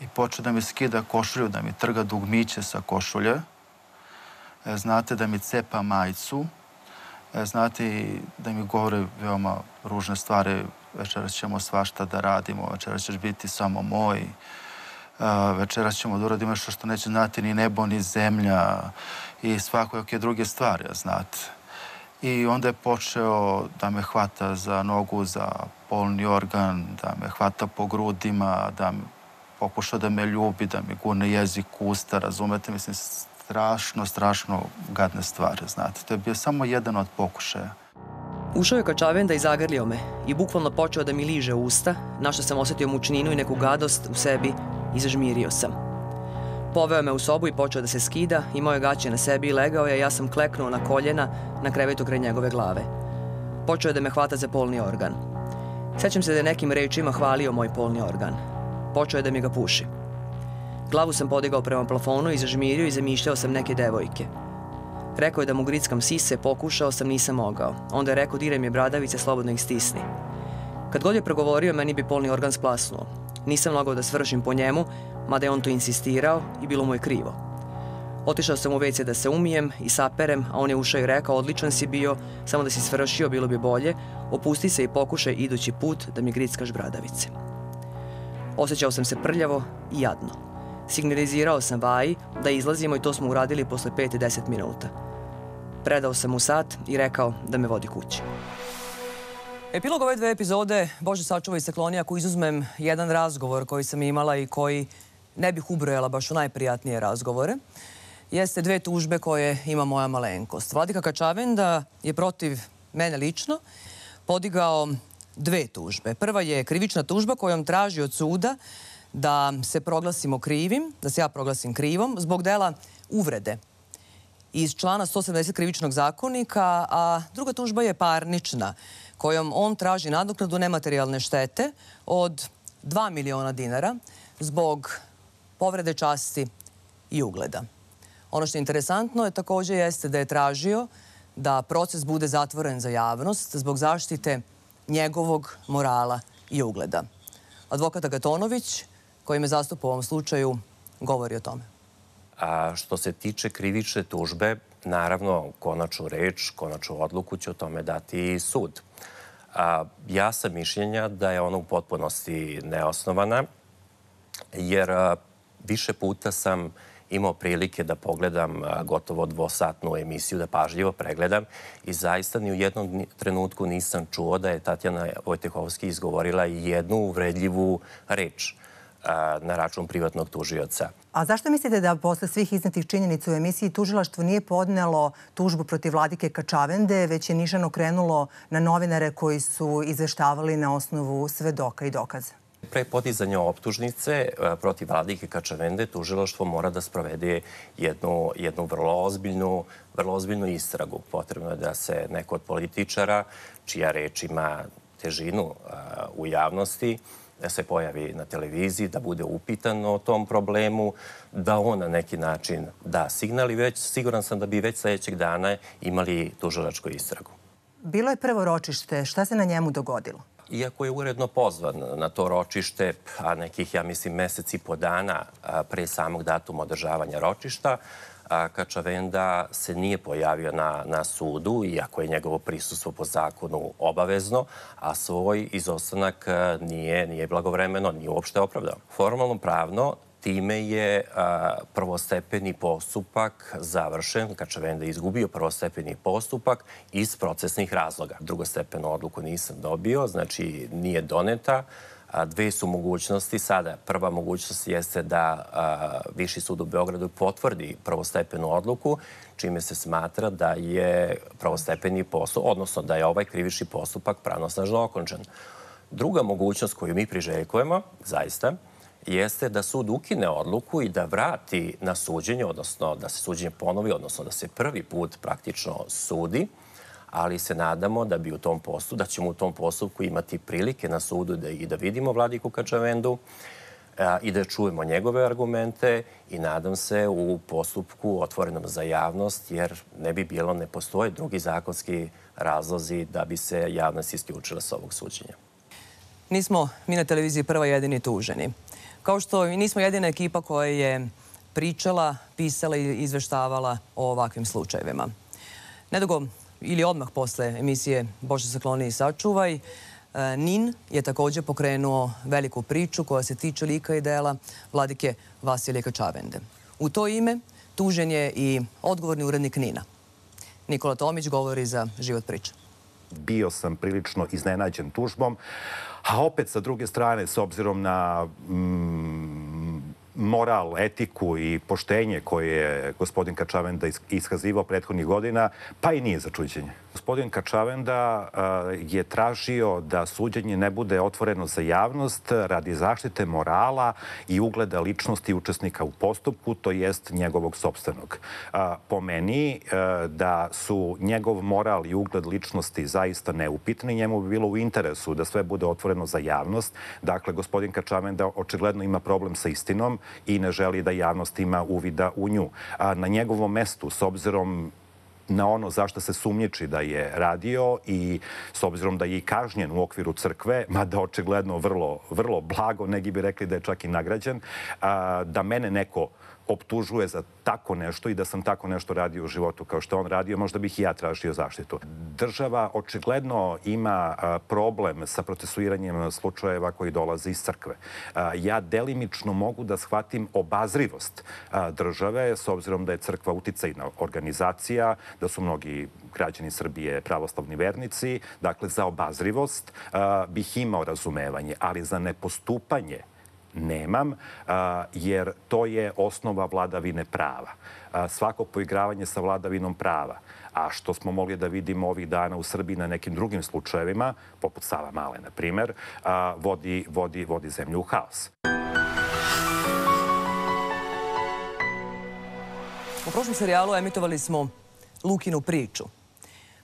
i počeo da mi skida košulju, da mi trga dugmiće sa košulje, znate da mi cepa majicu, e, znate i da mi govore veoma ružne stvari, večeras ćemo svašta da radimo, večeras ćeš biti samo moj, e, večeras ćemo da uradimo nešto što neće znati ni nebo, ni zemlja i svakojake druge stvari, znate. I onda je počeo da me hvata za nogu, za polni organ, da me hvata po grudima, da pokušao da me ljubi, da mi gurne jezik usta, razumete? Mislim, strašno, strašno gadne stvari, znate. To je bio samo jedan od pokušaja. Ušao je Kačavenda i zagrlio me i bukvalno počeo da mi liže usta, na što sam osetio mučninu i neku gadost u sebi i zažmirio sam. Poveo me u sobu i počeo da se skida, imao je gaće na sebi i legao je, ja sam kleknuo na koljena na krevetu kraj njegove glave. Počeo je da me hvata za polni organ. Sećam se da je nekim rečima hvalio moj polni organ. Počeo je da mi ga puši. Glavu sam podigao prema plafonu i zažmirio i zamišljao sam neke devojke. Rekao je da mu grickam sise, pokušao sam, nisam mogao. Onda je rekao diraj mi bradavice, slobodno ih stisni. Kad god je progovorio, meni bi polni organ splasnuo. Nisam mogao da svršim po njemu, mada je on to insistirao i bilo mu je krivo. Otišao sam u WC da se umijem i saperem, a on je ušao i rekao odličan si bio, samo da si svršio bilo bi bolje, opusti se i pokušaj idući put da mi grickaš bradavice. Osjećao sam se prljavo i jadno. Signalizirao sam Vaji da izlazimo i to smo uradili posle 5 i 10 minuta. Predao sam mu sat i rekao da me vodi kući. Epilog ove dve epizode Bože sačuvaj se kloni ako izuzmem jedan razgovor koji sam imala i koji ne bih ubrojala baš u najprijatnije razgovore, jeste dve tužbe koje ima moja malenkost. Vladika Kačavenda je protiv mene lično podigao dve tužbe. Prva je krivična tužba kojom traži od suda da se proglasimo krivim, da se ja proglasim krivom, zbog dela uvrede iz člana 170 krivičnog zakonika, a druga tužba je parnična, kojom on traži nadoknadu nematerijalne štete od 2 miliona dinara zbog povrede časti i ugleda. Ono što je interesantno je takođe jeste da je tražio da proces bude zatvoren za javnost zbog zaštite njegovog morala i ugleda. Advokat Agatonović, koji me zastupa u ovom slučaju, govori o tome. A što se tiče krivične tužbe, naravno, konačnu reč, konačnu odluku će o tome dati sud. A, ja sam mišljenja da je ona u potpunosti neosnovana, jer a, više puta sam imao prilike da pogledam gotovo dvosatnu emisiju, da pažljivo pregledam i zaista ni u jednom trenutku nisam čuo da je Tatjana Vojtehovski izgovorila jednu uvredljivu reč na račun privatnog tužioca. A zašto mislite da posle svih iznetih činjenica u emisiji tužilaštvo nije podnelo tužbu protiv vladike Kačavende, već je Nišan okrenulo na novinare koji su izveštavali na osnovu svedoka i dokaza? Pre podizanja optužnice e, protiv vladike Kačavende tužilaštvo mora da sprovede jednu, jednu vrlo ozbiljnu vrlo ozbiljnu istragu. Potrebno je da se neko od političara, čija reč ima težinu uh, u javnosti, da se pojavi na televiziji, da bude upitan o tom problemu, da on na neki način da signal i već siguran sam da bi već sledećeg dana imali tužilačku istragu. Bilo je prvo ročište. Šta se na njemu dogodilo? Iako je uredno pozvan na to ročište, a nekih, ja mislim, meseci po dana pre samog datuma održavanja ročišta, Kačavenda se nije pojavio na, na sudu, iako je njegovo prisustvo po zakonu obavezno, a svoj izostanak nije, nije blagovremeno, nije uopšte opravdao. Formalno pravno time je a, prvostepeni postupak završen, Kačavenda je izgubio prvostepeni postupak iz procesnih razloga. Drugostepenu odluku nisam dobio, znači nije doneta, Dve su mogućnosti sada. Prva mogućnost jeste da Viši sud u Beogradu potvrdi prvostepenu odluku, čime se smatra da je prvostepeni postupak, odnosno da je ovaj krivični postupak pravnosnažno okončan. Druga mogućnost koju mi priželjkujemo, zaista, jeste da sud ukine odluku i da vrati na suđenje, odnosno da se suđenje ponovi, odnosno da se prvi put praktično sudi, ali se nadamo da bi u tom postupku, da ćemo u tom postupku imati prilike na sudu da, i da vidimo Vladiku Kačavendu a, i da čujemo njegove argumente i nadam se u postupku otvorenom za javnost, jer ne bi bilo, ne postoje drugi zakonski razlozi da bi se javnost isključila sa ovog suđenja. Nismo mi na televiziji prva jedini tuženi. Kao što nismo jedina ekipa koja je pričala, pisala i izveštavala o ovakvim slučajevima. Nedugo ili odmah posle emisije Bože se kloni i sačuvaj, e, NIN je takođe pokrenuo veliku priču koja se tiče lika i dela vladike Vasilije Kačavende. U to ime tužen je i odgovorni urednik NINA. Nikola Tomić govori za život priča. Bio sam prilično iznenađen tužbom, a opet sa druge strane, s obzirom na mm, moral, etiku i poštenje koje je gospodin Kačavenda iskazivao prethodnih godina, pa i nije za. Gospodin Kačavenda je tražio da suđenje ne bude otvoreno za javnost radi zaštite morala i ugleda ličnosti učesnika u postupku, to jest njegovog sobstvenog. Po meni da su njegov moral i ugled ličnosti zaista neupitni, njemu bi bilo u interesu da sve bude otvoreno za javnost. Dakle, gospodin Kačavenda očigledno ima problem sa istinom i ne želi da javnost ima uvida u nju. Na njegovom mestu, s obzirom na ono zašto se sumnjiči da je radio i s obzirom da je i kažnjen u okviru crkve, mada očigledno vrlo, vrlo blago, neki bi rekli da je čak i nagrađen, da mene neko optužuje za tako nešto i da sam tako nešto radio u životu kao što on radio, možda bih i ja tražio zaštitu. Država očigledno ima problem sa procesuiranjem slučajeva koji dolaze iz crkve. Ja delimično mogu da shvatim obazrivost države, s obzirom da je crkva uticajna organizacija, da su mnogi građani Srbije pravoslavni vernici. Dakle, za obazrivost bih imao razumevanje, ali za nepostupanje nemam, jer to je osnova vladavine prava. Svako poigravanje sa vladavinom prava, a što smo mogli da vidimo ovih dana u Srbiji na nekim drugim slučajevima, poput Sava Male, na primer, vodi, vodi, vodi zemlju u haos. U prošlom serijalu emitovali smo Lukinu priču.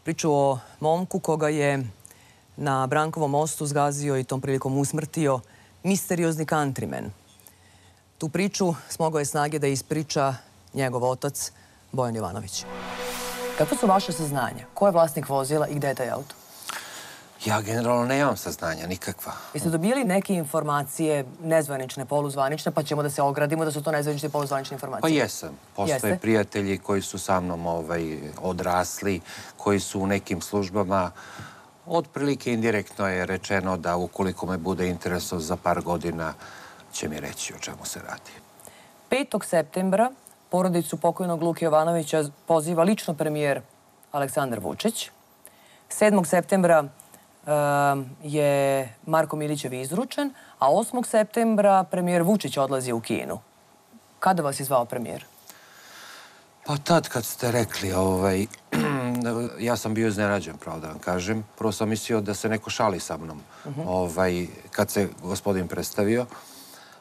Priču o momku koga je na Brankovom mostu zgazio i tom prilikom usmrtio misteriozni countryman. Tu priču smogao je snage da ispriča njegov otac Bojan Jovanović. Kako su vaše saznanja? Ko je vlasnik vozila i gde je taj auto? Ja generalno nemam saznanja, nikakva. Jeste dobili neke informacije, nezvanične, poluzvanične, pa ćemo da se ogradimo da su to nezvanične i poluzvanične informacije? Pa jesam. Postoje Jeste? prijatelji koji su sa mnom ovaj, odrasli, koji su u nekim službama Otprilike indirektno je rečeno da ukoliko me bude interesov za par godina će mi reći o čemu se radi. 5. septembra porodicu pokojnog Luke Jovanovića poziva lično premijer Aleksandar Vučić. 7. septembra je Marko Milićev izručen, a 8. septembra premijer Vučić odlazi u Kinu. Kada vas je zvao premijer? Pa tad kad ste rekli, ovaj, ja sam bio iznenađen, pravo da vam kažem. Prvo sam mislio da se neko šali sa mnom, ovaj, kad se gospodin predstavio,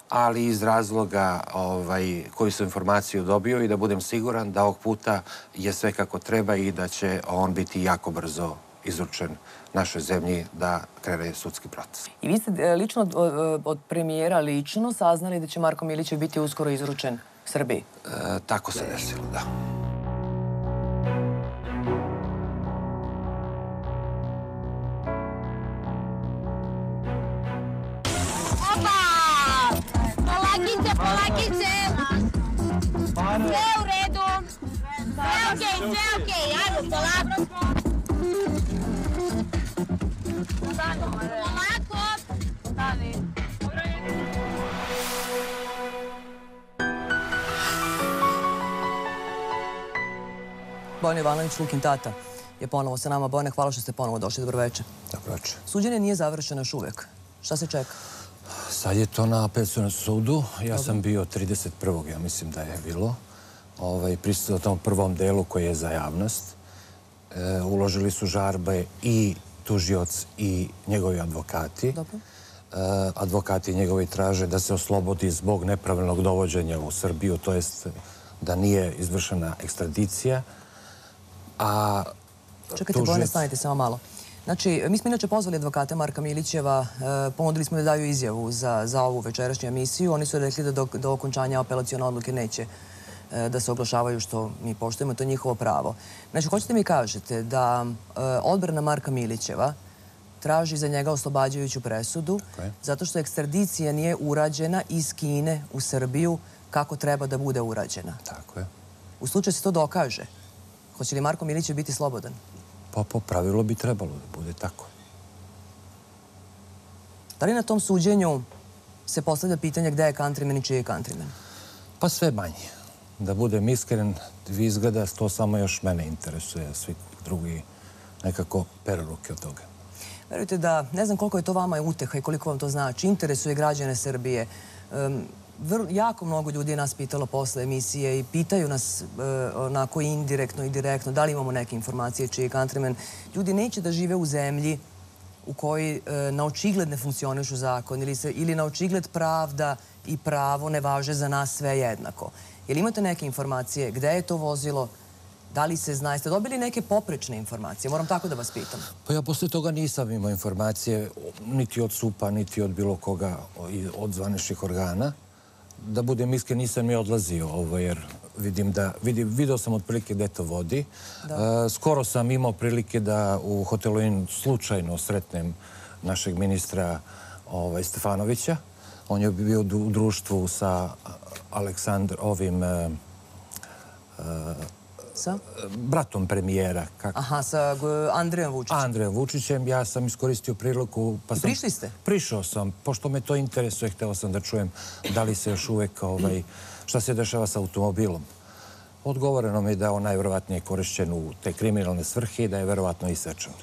ali iz razloga ovaj, koju sam informaciju dobio i da budem siguran da ovog puta je sve kako treba i da će on biti jako brzo izručen našoj zemlji da krene sudski proces. I vi ste e, lično od, od- od premijera lično saznali da će Marko Milićev biti uskoro izručen Srbiji. E, tako se desilo, da. Polakice! Sve u redu. Sve okej, sve okej. Ajmo, polako. Polako. Bojan Jovanović, Lukin tata, je ponovo sa nama. Bojane, hvala što ste ponovo došli. Dobro večer. Dobro večer. Suđenje nije završeno još uvek. Šta se čeka? Sad je to na apelacijnom sudu. Ja sam bio 31. ja mislim da je bilo. Ovaj, prisutuo tom prvom delu koji je za javnost. E, uložili su žarbe i tužioc i njegovi advokati. Dobro. E, advokati njegovi traže da se oslobodi zbog nepravilnog dovođenja u Srbiju, to jest da nije izvršena ekstradicija. A Čekajte, tužilac- Bojane, stanite samo malo. Znači, mi smo inače pozvali advokata Marka Milićeva, e, ponudili smo da daju izjavu za, za ovu večerašnju emisiju. Oni su rekli da do, do okončanja apelacijone odluke neće e, da se oglašavaju, što mi poštujemo, to je njihovo pravo. Znači, hoćete mi kažete da e, odbrana Marka Milićeva traži za njega oslobađajuću presudu, zato što ekstradicija nije urađena iz Kine u Srbiju kako treba da bude urađena. Tako je. U slučaju se to dokaže, hoće li Marko Milićev biti slobodan? Pa po pravilu bi trebalo da bude tako. Da li na tom suđenju se postavlja pitanje gde je countryman i čiji je countryman? Pa sve manje. Da budem iskren, vi izgleda to samo još mene interesuje, svi drugi nekako peru ruke od toga. Verujte da, ne znam koliko je to vama uteha i koliko vam to znači, interesuje građane Srbije. Um, vrlo, jako mnogo ljudi je nas pitalo posle emisije i pitaju nas e, onako indirektno i direktno da li imamo neke informacije čiji je countryman. Ljudi neće da žive u zemlji u kojoj e, na očigled ne funkcionišu zakon ili, se, ili na očigled pravda i pravo ne važe za nas sve jednako. Jel imate neke informacije gde je to vozilo, da li se zna, jeste dobili neke poprečne informacije? Moram tako da vas pitam. Pa ja posle toga nisam imao informacije niti od SUPA, niti od bilo koga od zvaničnih organa. Da budem iskren, nisam ni odlazio ovo, jer vidim da, vidim, video sam otprilike gde to vodi. E, skoro sam imao prilike da u hotelu In slučajno sretnem našeg ministra ovaj, Stefanovića. On je bio u društvu sa Aleksandr, ovim e, Sa? bratom premijera. Kako? Aha, sa Andrejom Vučićem. Andrejom Vučićem, ja sam iskoristio priliku... Pa sam, Prišli ste? Prišao sam, pošto me to interesuje, hteo sam da čujem da li se još uvek, ovaj, šta se dešava sa automobilom. Odgovoreno mi je da on najverovatnije korišćen u te kriminalne svrhe i da je verovatno isečen.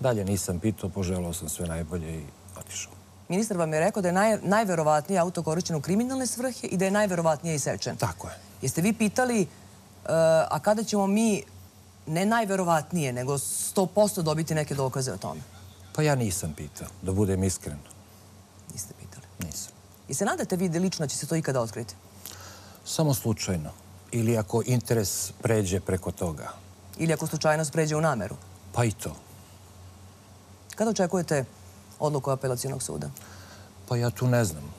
Dalje nisam pitao, poželao sam sve najbolje i otišao. Ministar vam je rekao da je naj, najverovatnije auto korišćen u kriminalne svrhe i da je najverovatnije isečen. Tako je. Jeste vi pitali, a kada ćemo mi, ne najverovatnije, nego 100% dobiti neke dokaze o tome? Pa ja nisam pitao, da budem iskren. Niste pitali. Nisam. I se nadate vi da lično će se to ikada otkriti? Samo slučajno. Ili ako interes pređe preko toga. Ili ako slučajnost pređe u nameru? Pa i to. Kada očekujete odluku apelacijonog suda? Pa ja tu ne znam.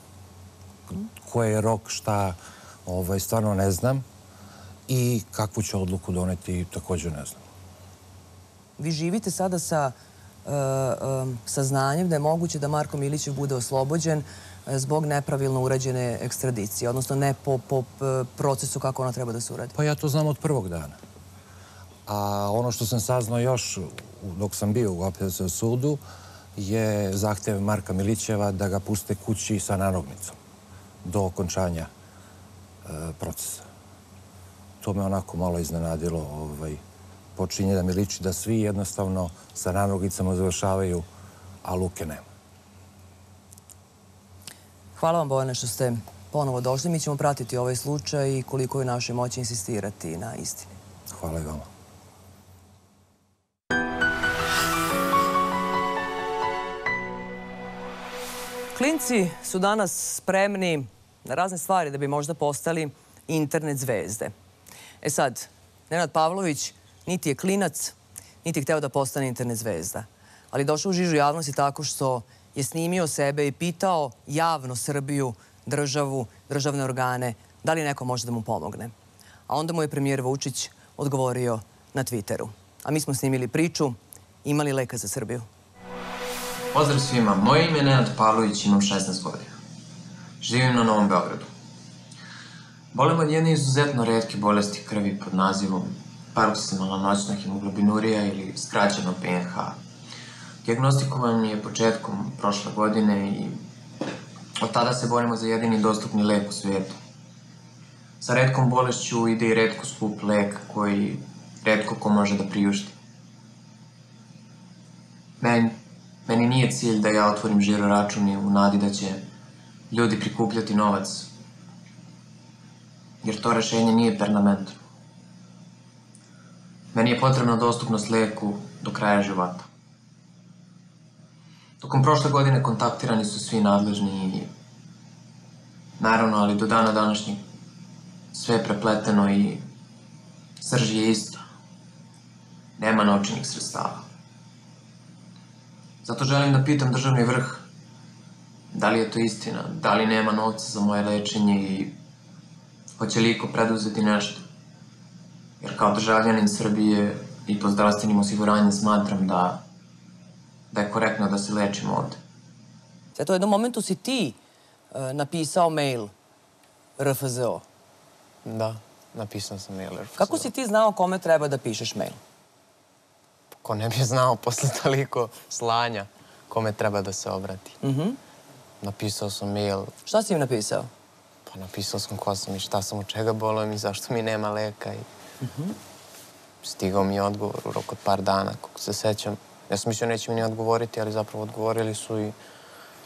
Koji je rok, šta, ovaj, stvarno ne znam. I kakvu će odluku doneti, također ne znam. Vi živite sada sa uh, um, saznanjem da je moguće da Marko Milićev bude oslobođen uh, zbog nepravilno urađene ekstradicije, odnosno ne po, po procesu kako ona treba da se uradi. Pa ja to znam od prvog dana. A ono što sam saznao još dok sam bio u apelacijskom sudu je zahtev Marka Milićeva da ga puste kući sa nanognicom do okončanja e, procesa. To me onako malo iznenadilo. Ovaj, počinje da mi liči da svi jednostavno sa nanogicama završavaju, a luke nema. Hvala vam, Bojane, što ste ponovo došli. Mi ćemo pratiti ovaj slučaj i koliko je naše moći insistirati na istini. Hvala i vama. Klinci su danas spremni na razne stvari da bi možda postali internet zvezde. E sad, Nenad Pavlović niti je klinac, niti je hteo da postane internet zvezda. Ali došao u žižu javnosti tako što je snimio sebe i pitao javno Srbiju, državu, državne organe, da li neko može da mu pomogne. A onda mu je premijer Vučić odgovorio na Twitteru. A mi smo snimili priču Imali leka za Srbiju. Pozdrav svima, moje ime je Nenad Pavlović, imam 16 godina. Živim na Novom Beogradu. Bolim od jedne izuzetno redke bolesti krvi pod nazivom paroksimalna noćna hemoglobinurija ili skraćeno PNH. Diagnostikovan je početkom prošle godine i od tada se borimo za jedini dostupni lek u svijetu. Sa redkom bolešću ide i redko skup lek koji redko ko može da priušti. Meni, meni nije cilj da ja otvorim žiro račun i u nadi da će ljudi prikupljati novac, jer to rešenje nije permanentno. Meni je potrebna dostupnost leku do kraja života. Tokom prošle godine kontaktirani su svi nadležni i naravno, ali do dana današnjeg sve je prepleteno i srž je ista. Nema novčanih sredstava. Zato želim da pitam državni vrh da li je to istina, da li nema novca za moje lečenje i hoće li iko preduzeti nešto. Jer kao državljanin Srbije i po zdravstvenim osiguranjem smatram da, da je korektno da se lečimo ovde. Eto, u jednom momentu si ti e, napisao mail RFZO. Da, napisao sam mail. RFZO. Kako si ti znao kome treba da pišeš mail? Ko ne bi znao posle toliko slanja kome treba da se obrati. Mhm. Napisao sam mail, Šta si im napisao? Pa napisao sam ko sam i šta sam, od čega bolujem i zašto mi nema leka. I stigao mi je odgovor u roku od par dana, kako se sećam. Ja sam mislio neće mi ni odgovoriti, ali zapravo odgovorili su i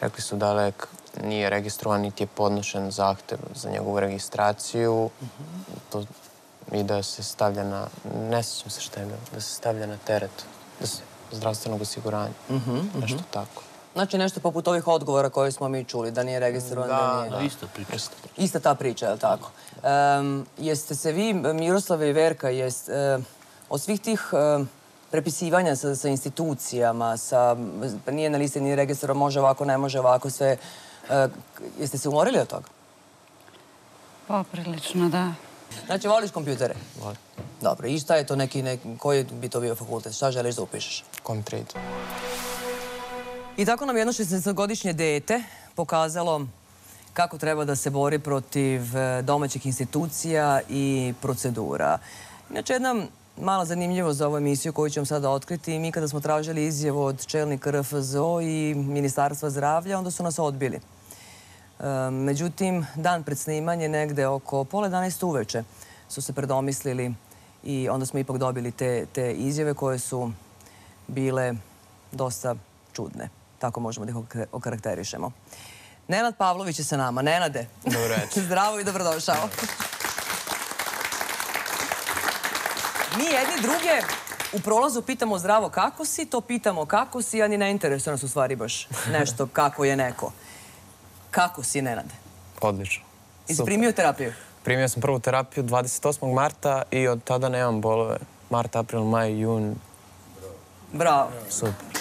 rekli su da lek nije registrovan, niti je podnošen zahtev za njegovu registraciju. To, I da se stavlja na, ne sjećam se šta je bilo, da se stavlja na teret da se, zdravstvenog osiguranja. Mhm, Nešto tako. Znači nešto poput ovih odgovora koje smo mi čuli, da nije registrovan, da, nije... da. Ista priča. Ista ta priča, je li tako? Em, jeste se vi, Miroslava i Verka, jest, od svih tih prepisivanja sa, sa institucijama, sa, pa nije na listi, nije registrovan, može ovako, ne može ovako, sve, jeste se umorili od toga? Poprilično, da. Znači, voliš kompjutere? Volim. Dobro, i šta je to neki, neki koji bi to bio fakultet? Šta želiš da upišeš? Comtrade. I tako nam jedno 16-godišnje dete pokazalo kako treba da se bori protiv e, domaćih institucija i procedura. Inače, jedna mala zanimljivost za ovu emisiju koju ću vam sada otkriti. Mi kada smo tražili izjavu od čelnika RFZO i Ministarstva zdravlja, onda su nas odbili. E, Međutim, dan pred snimanje, negde oko pola 11 uveče, su se predomislili i onda smo ipak dobili te, te izjave koje su bile dosta čudne. Tako možemo da ih okarakterišemo. Nenad Pavlović je sa nama. Nenade. Dobro. Zdravo i dobrodošao. Mi jedni druge u prolazu pitamo zdravo kako si, to pitamo kako si, a ni ne interesuje nas u stvari baš nešto kako je neko. Kako si, Nenade? Odlično. Jesi primio terapiju? Primio sam prvu terapiju 28. marta i od tada nemam bolove. Mart, april, maj, jun. Bravo. Super.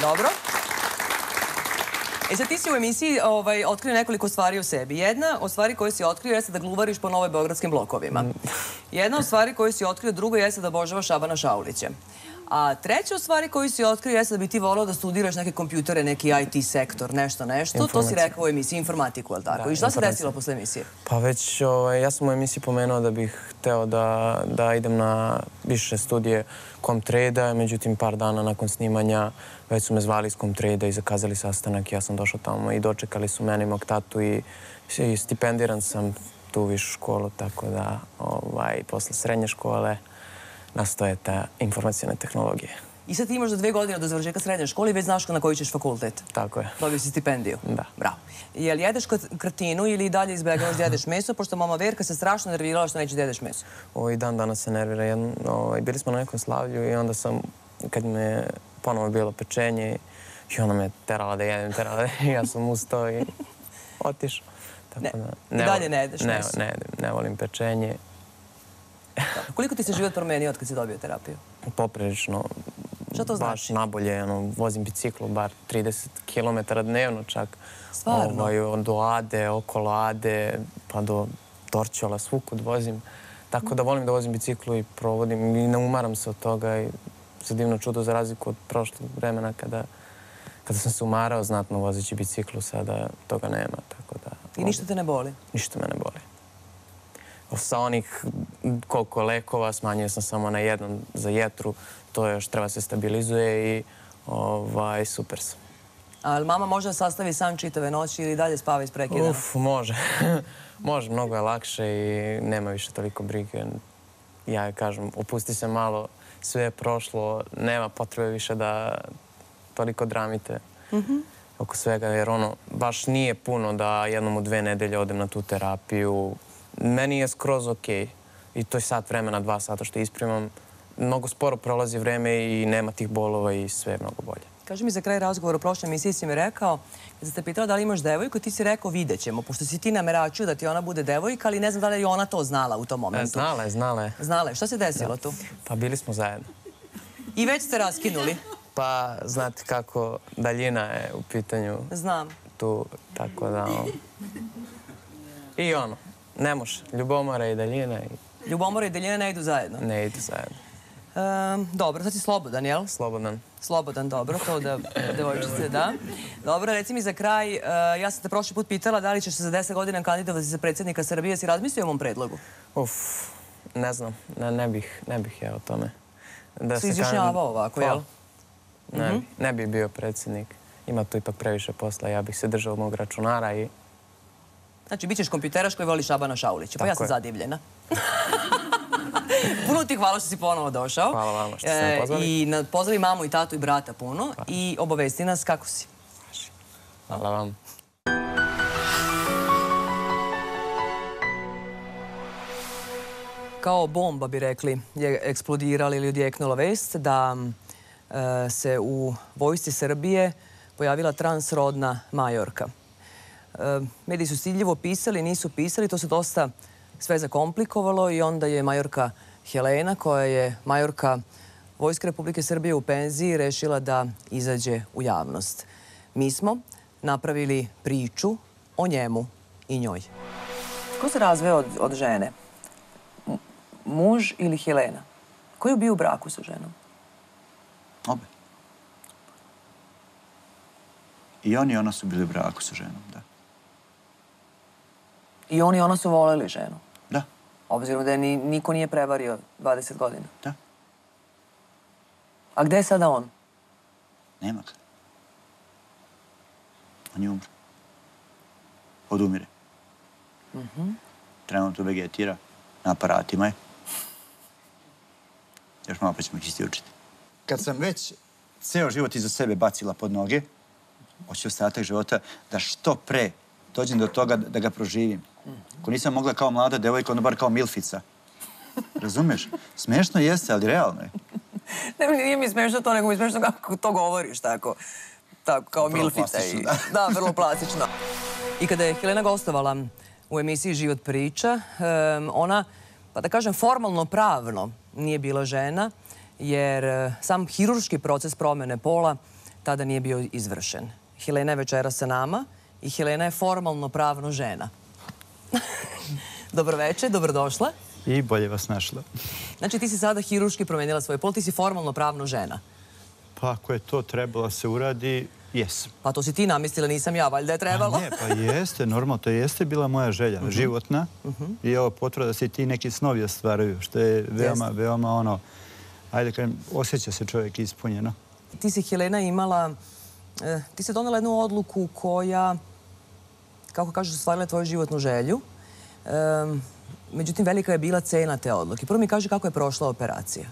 Dobro. E sad ti si u emisiji ovaj, otkrio nekoliko stvari o sebi. Jedna od stvari koje si otkrio jeste da gluvariš po nove beogradskim blokovima. Jedna od stvari koje si otkrio drugo jeste da obožavaš Šabana Šaulića. A treća od stvari koju si otkrio jeste da bi ti volao da studiraš neke kompjutere, neki IT sektor, nešto, nešto. To si rekao u emisiji Informatiku, je li tako? Da, I šta se desilo posle emisije? Pa već, ovaj, ja sam u emisiji pomenuo da bih hteo da, da idem na više studije Comtrade-a, međutim par dana nakon snimanja već su me zvali iz Comtrade-a i zakazali sastanak. Ja sam došao tamo i dočekali su mene i mog tatu i, i stipendiran sam tu u višu školu, tako da ovaj, posle srednje škole nastoje ta informacijone tehnologije. I sad ti imaš za dve godine do završetka srednje škole i već znaš na koji ćeš fakultet. Tako je. Dobio si stipendiju. Da. Bravo. Jel jedeš krat- kratinu ili i dalje izbjegavaš da jedeš meso, pošto mama Verka se strašno nervirala što neće da jedeš meso? Ovaj dan danas se nervira. Jedno, ovaj, bili smo na nekom slavlju i onda sam, kad me je ponovo bilo pečenje, i ona me terala da jedem, terala da jedem, ja sam ustao i otišao. Tako Ne, da, i dalje ne jedeš ne, meso? ne, jedem, ne volim pečenje. Koliko ti se život promenio od kad si dobio terapiju? Poprilično. Šta to znači? Baš nabolje, ono, vozim biciklu bar 30 km dnevno čak. Stvarno? Ovaj, od Ade, okolo Ade, pa do Dorćola, svukud vozim. Tako da volim da vozim biciklu i provodim i ne umaram se od toga i za divno čudo za razliku od prošlog vremena kada, kada sam se umarao znatno vozeći biciklu, sada toga nema. Tako da, I ništa te ne boli? Ništa me ne boli. Sa onih koliko lekova smanjio sam samo na jedan za jetru. To još treba se stabilizuje i ovaj, super sam. Ali mama može da sastavi san čitave noći ili dalje spava iz prekida? Uf, može. može, mnogo je lakše i nema više toliko brige. Ja joj kažem, opusti se malo, sve je prošlo, nema potrebe više da toliko dramite oko svega, jer ono, baš nije puno da jednom u dve nedelje odem na tu terapiju. Meni je skroz okej. I to je sat vremena, dva sata što ispremam. Mnogo sporo prolazi vreme i nema tih bolova i sve je mnogo bolje. Kaži mi za kraj razgovora u prošloj emisiji si mi rekao, kad sam te pitala da li imaš devojku, ti si rekao vidjet ćemo, pošto si ti nameračio da ti ona bude devojka, ali ne znam da li je ona to znala u tom E, momentu. znala je, znala je. Znala je. Šta se desilo tu? Pa bili smo zajedno. I već ste raskinuli. Pa, znate kako, daljina je u pitanju Znam. tu, tako da... I ono, ne može. Ljubomora i daljina i Ljubomora i deljina ne idu zajedno. ne idu zajedno. Ehm, dobro, sad si slobodan, jel? Slobodan. Slobodan, dobro, to da devojčice, da. Dobro, reci mi za kraj, e, ja sam te prošli put pitala da li ćeš se za 10 godina kandidovati za predsjednika Srbije. Si razmislio o mom predlogu? Uf, ne znam, ne, ne bih, ne bih ja o tome. Da Se izjašnjavao ovako, jel? Ne, Mhm. ne bi bio predsjednik. Ima tu ipak previše posla. Ja bih se držao mog računara i Znači, bit ćeš kompjuteraš koji voli Šabana Šaulića. Pa ja sam je. zadivljena. puno ti hvala što si ponovo došao. Hvala vama što ste me E, pozvali. I pozdravi mamu i tatu i brata puno i obavesti nas kako si. hvala vam. Kao bomba, bi rekli, je eksplodirala ili odjeknula vest da e, se u vojsci Srbije pojavila transrodna majorka. E, mediji su stiljivo pisali, nisu pisali, to se dosta sve zakomplikovalo i onda je majorka Helena, koja je majorka Vojske Republike Srbije u penziji, rešila da izađe u javnost. Mi smo napravili priču o njemu i njoj. Ko se razveo od, od žene? M- Muž ili Helena? Ko je bio u braku sa ženom? Obe. I on i ona su bili u braku sa ženom, da. I on i ona su voleli ženu? Da. Obzirom da je ni, niko nije prevario 20 godina? Da. A gde je sada on? Nema ga. On je umro. Odumire. Mhm. Trenutno vegetira. Na aparatima je. Još malo pa ćemo ih istiučiti. Kad sam već ceo život iza sebe bacila pod noge, hoću ostatak života da što pre dođem do toga da ga proživim. Ako nisam mogla kao mlada devojka, onda bar kao milfica. Razumeš? Smešno jeste, ali realno je. Ne, nije mi smešno to, nego mi smešno kako to govoriš tako. Tako, kao Vrlo milfica. i- da. da, vrlo plastično. I kada je Helena gostovala u emisiji Život priča, ona, pa da kažem, formalno pravno nije bila žena, jer e, sam hirurški proces promene pola tada nije bio izvršen. Helena je večera sa nama i Helena je formalno pravno žena. Dobroveče, dobrodošla. I bolje vas našla. Znači ti si sada hirurški promenila svoj pol, ti si formalno pravno žena. Pa ako je to trebalo se uradi, jesam. Pa to si ti namislila, nisam ja, valjda je trebalo. A ne, pa jeste, normalno, to jeste bila moja želja, životna. I ovo potvrda da se ti neki snovi ostvaraju, što je veoma, Jeste. veoma ono, ajde kažem, osjeća se čovjek ispunjeno. Ti si, Helena, imala... e, ti si donela jednu odluku koja, kako kažeš, ostvarila tvoju životnu želju. Em, međutim, velika je bila cena te odluke. Prvo mi kaži kako je prošla operacija.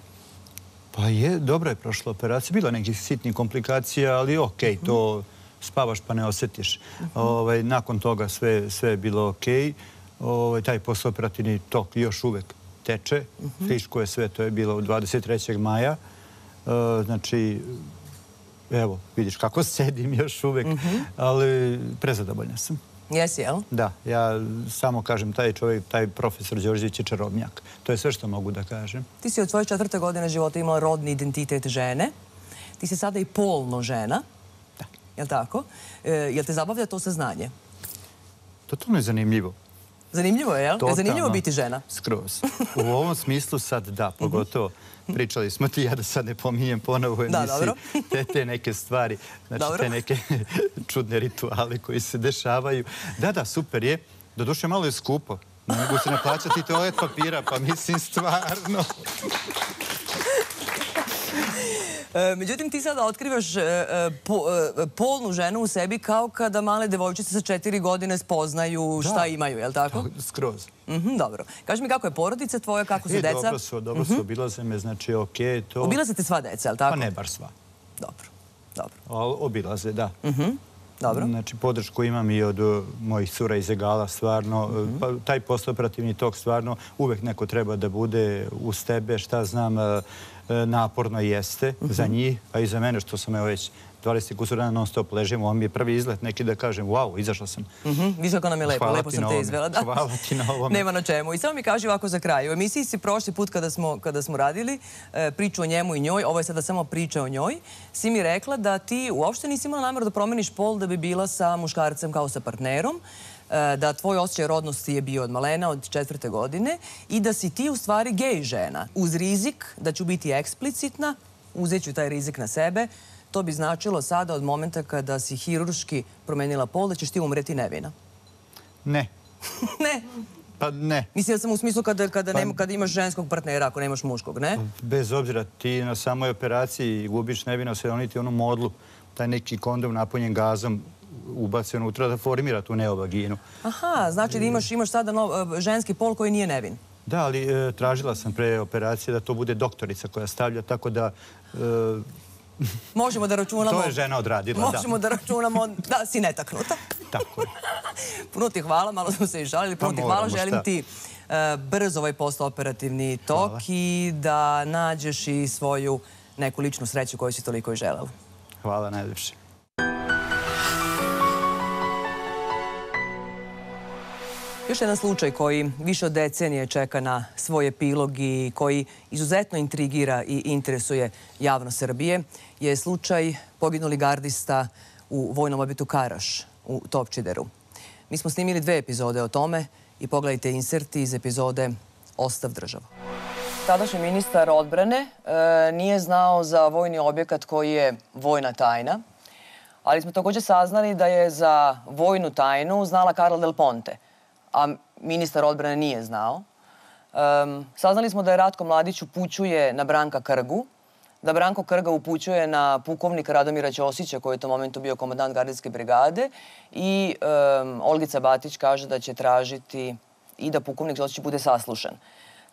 Pa je, dobro je prošla operacija. Bilo je nekih sitnih komplikacija, ali okej, to spavaš pa ne osjetiš. Ovaj, nakon toga sve, sve je bilo okej. Ovaj, taj posleoperativni tok još uvek teče. Friškuje sve, to je bilo 23. maja. E, znači, evo, vidiš kako sedim još uvek, ali prezadovoljna sam. Jesi, jel? Da, ja samo kažem, taj čovjek, taj profesor Đorđević je čarobnjak. To je sve što mogu da kažem. Ti si od svoje četvrte godine života imala rodni identitet žene. Ti si sada i polno žena. Da. Jel tako? E, jel te zabavlja to saznanje? Totalno je zanimljivo. Zanimljivo je, jel? Je zanimljivo Totalno. biti žena? Skroz. U ovom smislu sad da, pogotovo. Pričali smo ti, ja da sad ne pominjem ponovo u Da, emisiji te, te neke stvari, znači Dobro. te neke čudne rituale koji se dešavaju. Da, da, super je. Doduše malo je skupo. Ne mogu se naplaćati toalet papira, pa mislim stvarno. E, međutim, ti sada otkrivaš e, e, po- polnu ženu u sebi kao kada male devojčice sa četiri godine spoznaju Da. šta imaju, jel tako? Skroz. Mhm, dobro. Kaži mi kako je porodica tvoja, kako su E, deca? dobro su, dobro su, obilaze me, znači okej, to... Obilazite sva deca, jel tako? Pa ne baš sva. Dobro, dobro. Obilaze, da. Mhm, dobro. Znači, podršku imam i od uh, mojih cura iz Egala, stvarno. Uh, Pa, taj postoperativni tok, stvarno, uvek neko treba da bude uz tebe, šta znam, uh, naporno jeste za njih, a i za mene, što sam evo već 20 kusur dana non stop ležim, ovo mi je prvi izlet neki da kažem, wow, izašla sam. Mhm, Viš kako nam je lepo, Hvala lepo sam te izvela. Da. Hvala ti na ovome. Nema na čemu. I samo mi kaži ovako za kraj. U emisiji si prošli put kada smo, kada smo radili e, priču o njemu i njoj, ovo je sada samo priča o njoj, si mi rekla da ti uopšte nisi imala namjeru da promeniš pol da bi bila sa muškarcem kao sa partnerom, e, da tvoj osjećaj rodnosti je bio od malena, od četvrte godine i da si ti u stvari gej žena. Uz rizik da ću biti eksplicitna, uzet ću taj rizik na sebe, to bi značilo sada od momenta kada si hirurški promenila pol da ćeš ti umreti nevina. Ne, ne. pa ne. Mislim da sam u smislu kada, kada, nema, kada imaš ženskog partnera, ako nemaš muškog, ne? Bez obzira, ti na samoj operaciji gubiš nevino se doniti onu modlu, taj neki kondom napunjen gazom ubaci unutra da formira tu neovaginu. Aha, znači da imaš, imaš sada nov, e, ženski pol koji nije nevin. Da, ali e, tražila sam pre operacije da to bude doktorica koja stavlja, tako da... e, Možemo da računamo... To je žena odradila, da. Možemo da računamo da si netaknuta. Tako je. Puno ti hvala, malo smo se i žalili. Puno Pa ti hvala, želim šta? ti e, brzo ovaj postoperativni tok Hvala. i da nađeš i svoju neku ličnu sreću koju si toliko i želela. Hvala najljepše. Još jedan slučaj koji više od decenije čeka na svoj epilog i koji izuzetno intrigira i interesuje javno Srbije je slučaj poginuli gardista u vojnom objektu Karaš u Topčideru. Mi smo snimili dve epizode o tome i pogledajte inserti iz epizode Ostav državu. Tadašnji ministar odbrane e, nije znao za vojni objekat koji je vojna tajna, ali smo također saznali da je za vojnu tajnu znala Karla Del Ponte, a ministar odbrane nije znao. Em, saznali smo da je Ratko Mladić upućuje na Branka Krgu, da Branko Krga upućuje na pukovnika Radomira Ćosića, koji je u tom momentu bio komandant gardijske brigade i em, Olgica Batić kaže da će tražiti i da pukovnik Ćosić bude saslušan.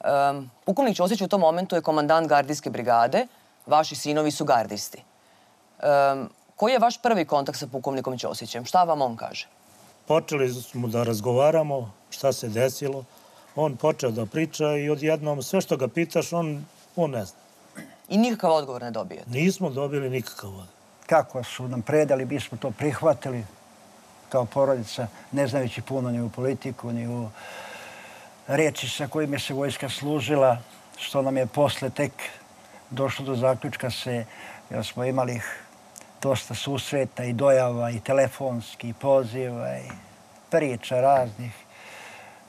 Em, pukovnik Ćosić u tom momentu je komandant gardijske brigade, vaši sinovi su gardisti. Em, koji je vaš prvi kontakt sa pukovnikom Ćosićem? Šta vam on kaže? Počeli smo da razgovaramo šta se desilo. On počeo da priča i odjednom sve što ga pitaš, on, on ne zna. I nikakav odgovor ne dobijete? Nismo dobili nikakav odgovor. kako su nam predali, mi smo to prihvatili kao porodica, ne znajući puno ni u politiku, ni u reči sa kojima se vojska služila, što nam je posle tek došlo do zaključka se, jer smo imali dosta susreta i dojava i telefonski i poziva i priča raznih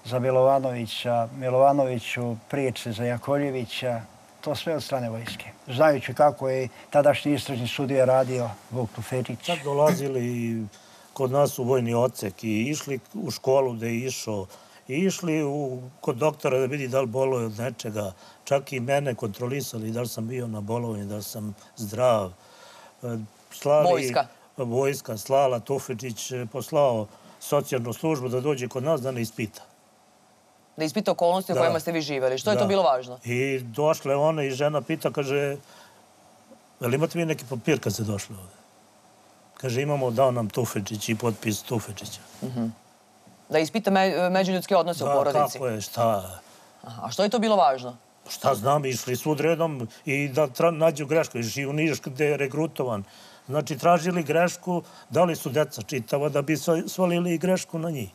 za Milovanovića, Milovanoviću priče za Jakoljevića, to sve od strane vojske. Znajući kako je tadašnji istražni sudija radio Vuk Tufetić. Sad dolazili kod nas u vojni odsek i išli u školu gde je išao i išli u, kod doktora da vidi da li boluje od nečega. Čak i mene kontrolisali da li sam bio na bolovanju, da li sam zdrav. Slali, Vojska. Vojska slala, Tufetić je poslao socijalnu službu da dođe kod nas da ne ispita. Da ispita okolnosti u Da. kojima ste vi živeli. Što je Da. to bilo važno? I došle one i žena pita, kaže, Veli, imate vi neki papir kad ste došli ovde? Kaže, imamo, dao nam Tufečić i potpis Tufečića. Da ispita me, međuljudske odnose u Da, porodici. kako je, šta? A što je to bilo važno? Šta znam, išli svud redom i da tra, nađu grešku. Išli u Niš gde je regrutovan. Znači, tražili grešku, dali su deca čitava da bi sva- svalili grešku na njih.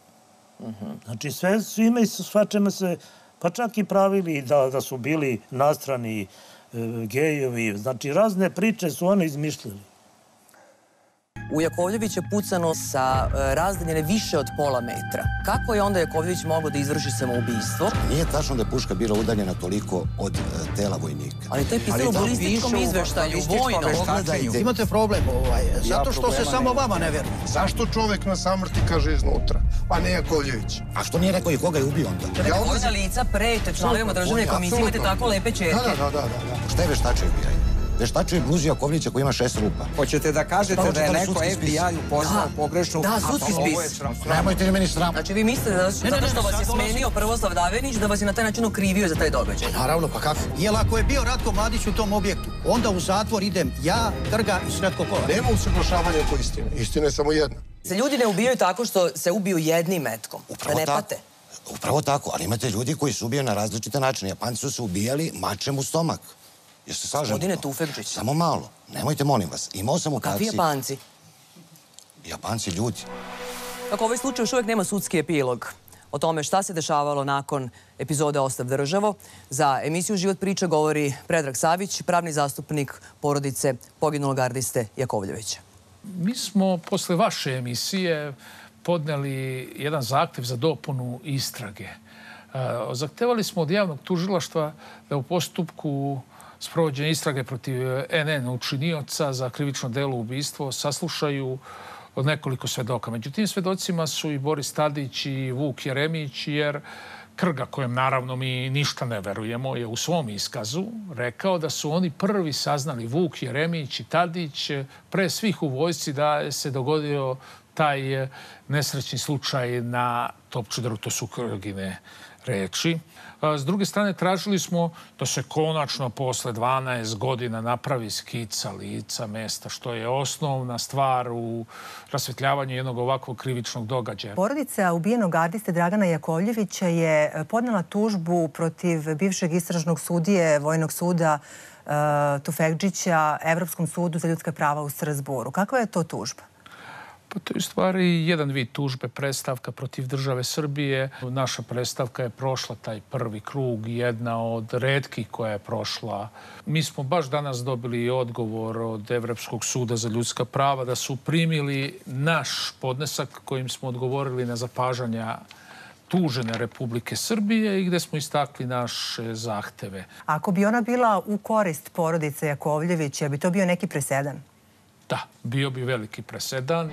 Znači, sve, svime i svačeme se, pa čak i pravili da, da su bili nastrani e, gejevi. Znači, razne priče su oni izmišljali. U Jakovljević je pucano sa e, razdaljene više od pola metra. Kako je onda Jakovljević mogao da izvrši samoubistvo? Nije tačno da je puška bila udaljena toliko od e, tela vojnika. Ali to je pisalo u balističkom izveštaju, vojnom. Pogledajte. Imate problem ovaj, zato što se samo vama ne veruje. Zašto čovek na samrti kaže iznutra, pa ne Jakovljević? A što nije rekao i koga je ubio onda? Ja Vojna lica prete članovima državne komisije, imate tako lepe čerke. Da, da, da, da, da. Šta je veštačio ubijanje? Veštačio je bluzi Jakovljevića koji ima šest rupa. Hoćete da kažete Pa, da je neko? FBI upoznao Da. pogrešnu... Da, sudski pa spis. Nemojte li meni sram. Znači vi mislite da zato što vas je smenio Prvoslav Davenić, da vas je na taj način okrivio za taj događaj? Naravno, pa kako? Jel ako je bio Ratko Mladić u tom objektu, onda u zatvor idem ja, Trga i Sretko Kolar. Nema usaglašavanja oko istine. Istina je samo jedna. Se ljudi ne ubijaju tako što se ubiju jednim metkom. Da ne tako. pate. Upravo tako, ali imate ljudi koji su ubijaju na različite načine. Japanci su se ubijali mačem u stomak. Jeste slažem? Gospodine Tufekčić. Samo malo. Nemojte, molim vas. Imao sam u Kakvi praksi... Japanci? Japanci ljudi. Kako ovaj slučaj još uvek nema sudski epilog o tome šta se dešavalo nakon epizode Ostav državo. Za emisiju Život priča govori Predrag Savić, pravni zastupnik porodice poginulog gardiste Jakovljevića. Mi smo posle vaše emisije podneli jedan zahtev za dopunu istrage. E, Zahtevali smo od javnog tužilaštva da u postupku sprovođenja istrage protiv NN učinioca za krivično delo ubistvo saslušaju od nekoliko svedoka. Među tim svedocima su i Boris Tadić i Vuk Jeremić, jer Krga, kojem naravno mi ništa ne verujemo, je u svom iskazu rekao da su oni prvi saznali, Vuk Jeremić i Tadić, pre svih u vojsci da se dogodio taj eh, nesrećni slučaj na Topčudaru, to su Krgine reči. S druge strane, tražili smo da se konačno posle 12 godina napravi skica lica mesta, što je osnovna stvar u rasvetljavanju jednog ovakvog krivičnog događaja. Porodica ubijenog gardiste Dragana Jakovljevića je e, podnela tužbu protiv bivšeg istražnog sudije Vojnog suda uh, Tufekđića Evropskom sudu za ljudska prava u Strasboru. Kakva je to tužba? To je u stvari jedan vid tužbe predstavka protiv države Srbije. Naša predstavka je prošla taj prvi krug, jedna od redkih koja je prošla. Mi smo baš danas dobili odgovor od Evropskog suda za ljudska prava da su primili naš podnesak kojim smo odgovorili na zapažanja tužene Republike Srbije i gde smo istakli naše zahteve. Ako bi ona bila u korist porodice Jakovljevića, bi to bio neki presedan? Da, bio bi veliki presedan.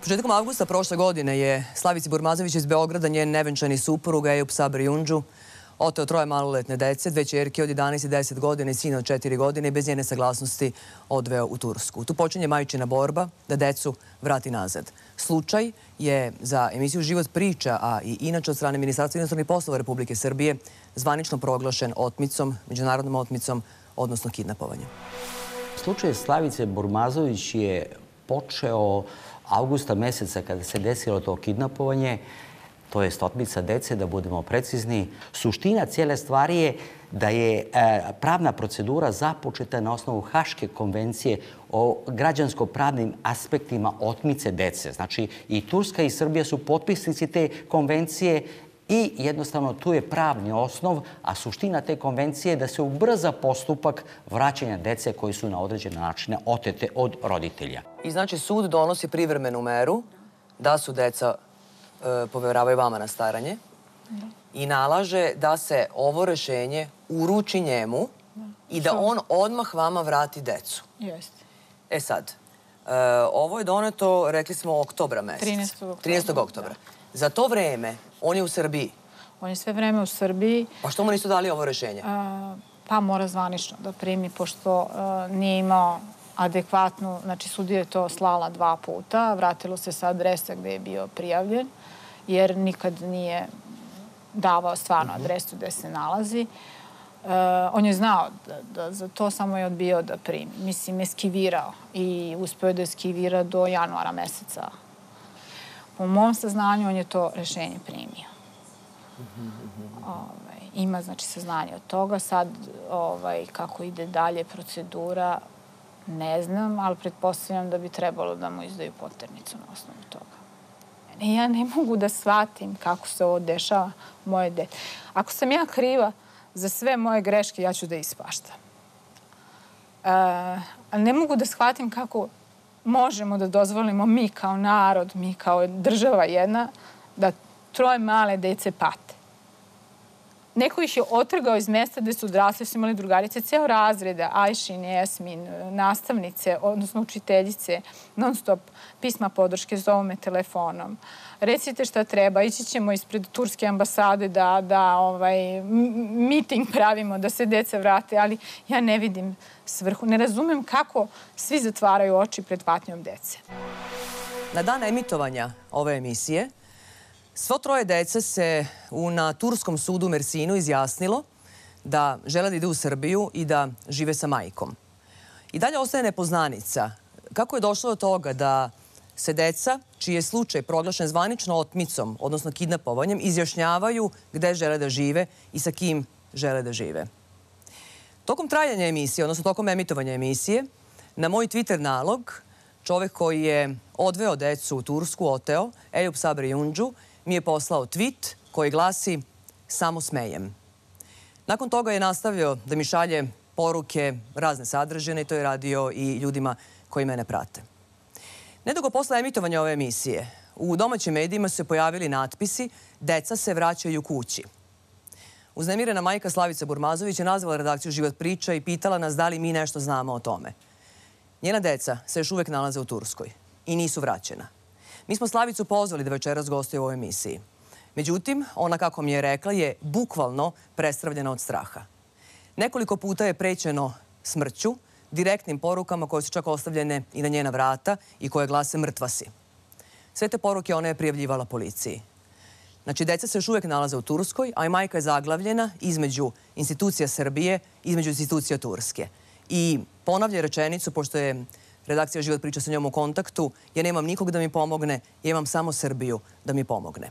Početkom avgusta prošle godine je Slavici Burmazović iz Beograda njen nevenčani suprug Ejup Sabri Junđu oteo troje maloletne dece, dve čerke od 11 i 10 godina i sina od 4 godine bez njene saglasnosti odveo u Tursku. Tu počinje majčina borba da decu vrati nazad. Slučaj je za emisiju Život priča, a i inače od strane Ministarstva inostranih poslova Republike Srbije zvanično proglašen otmicom, međunarodnom otmicom, odnosno kidnapovanjem. Slučaj Slavice Burmazović je počeo avgusta meseca kada se desilo to kidnapovanje, to je otmica dece, da budemo precizni. Suština cijele stvari je da je e, pravna procedura započeta na osnovu Haške konvencije o građansko-pravnim aspektima otmice dece. Znači, i Turska i Srbija su potpisnici te konvencije i jednostavno tu je pravni osnov, a suština te konvencije je da se ubrza postupak vraćanja dece koji su na određene načine otete od roditelja. I znači sud donosi privremenu meru da su deca poveravaju vama na staranje i nalaže da se ovo rešenje uruči njemu i da on odmah vama vrati decu. Jeste. E sad, e, ovo je doneto, rekli smo, oktobra meseca. 13. oktobra, 13. oktobra. Za to vreme on je u Srbiji. On je sve vreme u Srbiji. Pa što mu nisu dali ovo rešenje? A, pa mora zvanično da primi, pošto a, nije imao adekvatnu, znači sudija je to slala dva puta, vratilo se sa adresa gde je bio prijavljen, jer nikad nije davao stvarno adresu gde se nalazi. Uh, on je znao da, da za to samo je odbio da primi. Mislim, eskivirao i uspeo da eskivira do januara meseca. Po mom saznanju, on je to rešenje primio. Ovaj, ima, znači, saznanje od toga. Sad, ovaj, kako ide dalje procedura, ne znam, ali pretpostavljam da bi trebalo da mu izdaju poternicu na osnovu toga. Ja ne mogu da shvatim kako se ovo dešava moje dete. Ako sam ja kriva za sve moje greške, ja ću da ispaštam. E, ali ne mogu da shvatim kako možemo da dozvolimo mi kao narod, mi kao država jedna, da troje male dece pate. Neko ih je otrgao iz mesta gde su odrasli, su imali drugarice, ceo razreda, Ajšin, Esmin, nastavnice, odnosno učiteljice, non stop pisma podrške, zovu me telefonom. Recite šta treba, ići ćemo ispred turske ambasade da, da ovaj, miting pravimo, da se deca vrate, ali ja ne vidim svrhu. Ne razumem kako svi zatvaraju oči pred patnjom dece. Na dan emitovanja ove emisije, Svo troje dece se u, na Turskom sudu u Mersinu izjasnilo da žele da ide u Srbiju i da žive sa majkom. I dalje ostaje nepoznanica. Kako je došlo do toga da se deca, čiji je slučaj proglašen zvanično otmicom, odnosno kidnapovanjem, izjašnjavaju gde žele da žive i sa kim žele da žive. Tokom trajanja emisije, odnosno tokom emitovanja emisije, na moj Twitter nalog, čovek koji je odveo decu u Tursku, oteo, Ejup Sabri Junđu, mi je poslao tweet koji glasi Samo smejem. Nakon toga je nastavio da mi šalje poruke razne sadržine i to je radio i ljudima koji mene prate. Nedugo posle emitovanja ove emisije, u domaćim medijima su se pojavili natpisi Deca se vraćaju kući. Uznemirena majka Slavica Burmazović je nazvala redakciju Život priča i pitala nas da li mi nešto znamo o tome. Njena deca se još uvek nalaze u Turskoj i nisu vraćena. Mi smo Slavicu pozvali da večeras gostuje u ovoj emisiji. Međutim, ona, kako mi je rekla, je bukvalno prestravljena od straha. Nekoliko puta je prećeno smrću, direktnim porukama koje su čak ostavljene i na njena vrata i koje glase mrtva si. Sve te poruke ona je prijavljivala policiji. Znači, deca se još uvek nalaze u Turskoj, a i majka je zaglavljena između institucija Srbije, između institucija Turske. I ponavlja rečenicu, pošto je redakcija Život priča sa njom u kontaktu, ja nemam nikog da mi pomogne, ja imam samo Srbiju da mi pomogne.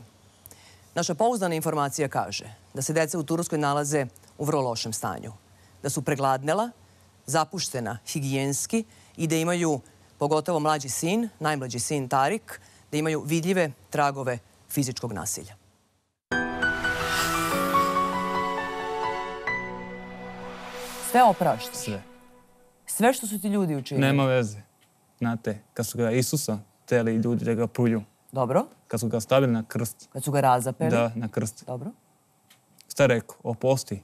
Naša pouzdana informacija kaže da se deca u Turskoj nalaze u vrlo lošem stanju. Da su pregladnela, zapuštena higijenski i da imaju, pogotovo mlađi sin, najmlađi sin Tarik, da imaju vidljive tragove fizičkog nasilja. Sve oprašta? Sve. Sve što su ti ljudi učinili? Nema veze. Znate, kad su ga Isusa teli ljudi da ga pulju. Dobro. Kad su ga stavili na krst. Kad su ga razapeli? Da, na krst. Dobro. Šta rekao? Oprosti.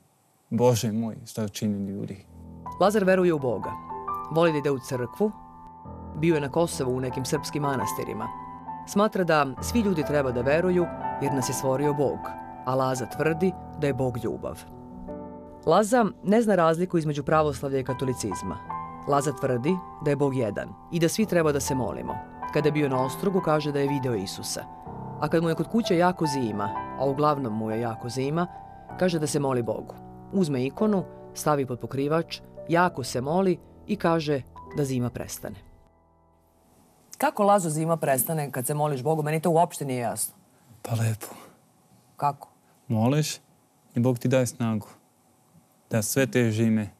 Bože moj, šta učinili ljudi. Lazar veruje u Boga. Voli da ide u crkvu. Bio je na Kosovu u nekim srpskim manastirima. Smatra da svi ljudi treba da veruju jer nas je stvorio Bog, a Laza tvrdi da je Bog ljubav. Laza ne zna razliku između pravoslavlja i katolicizma. Laza tvrdi da je Bog jedan i da svi treba da se molimo. Kada je bio na ostrogu, kaže da je video Isusa. A kad mu je kod kuće jako zima, a uglavnom mu je jako zima, kaže da se moli Bogu. Uzme ikonu, stavi pod pokrivač, jako se moli i kaže da zima prestane. Kako Lazo zima prestane kad se moliš Bogu? Meni to uopšte nije jasno. Pa lepo. Kako? Moliš i Bog ti daje snagu. Da sve te žime,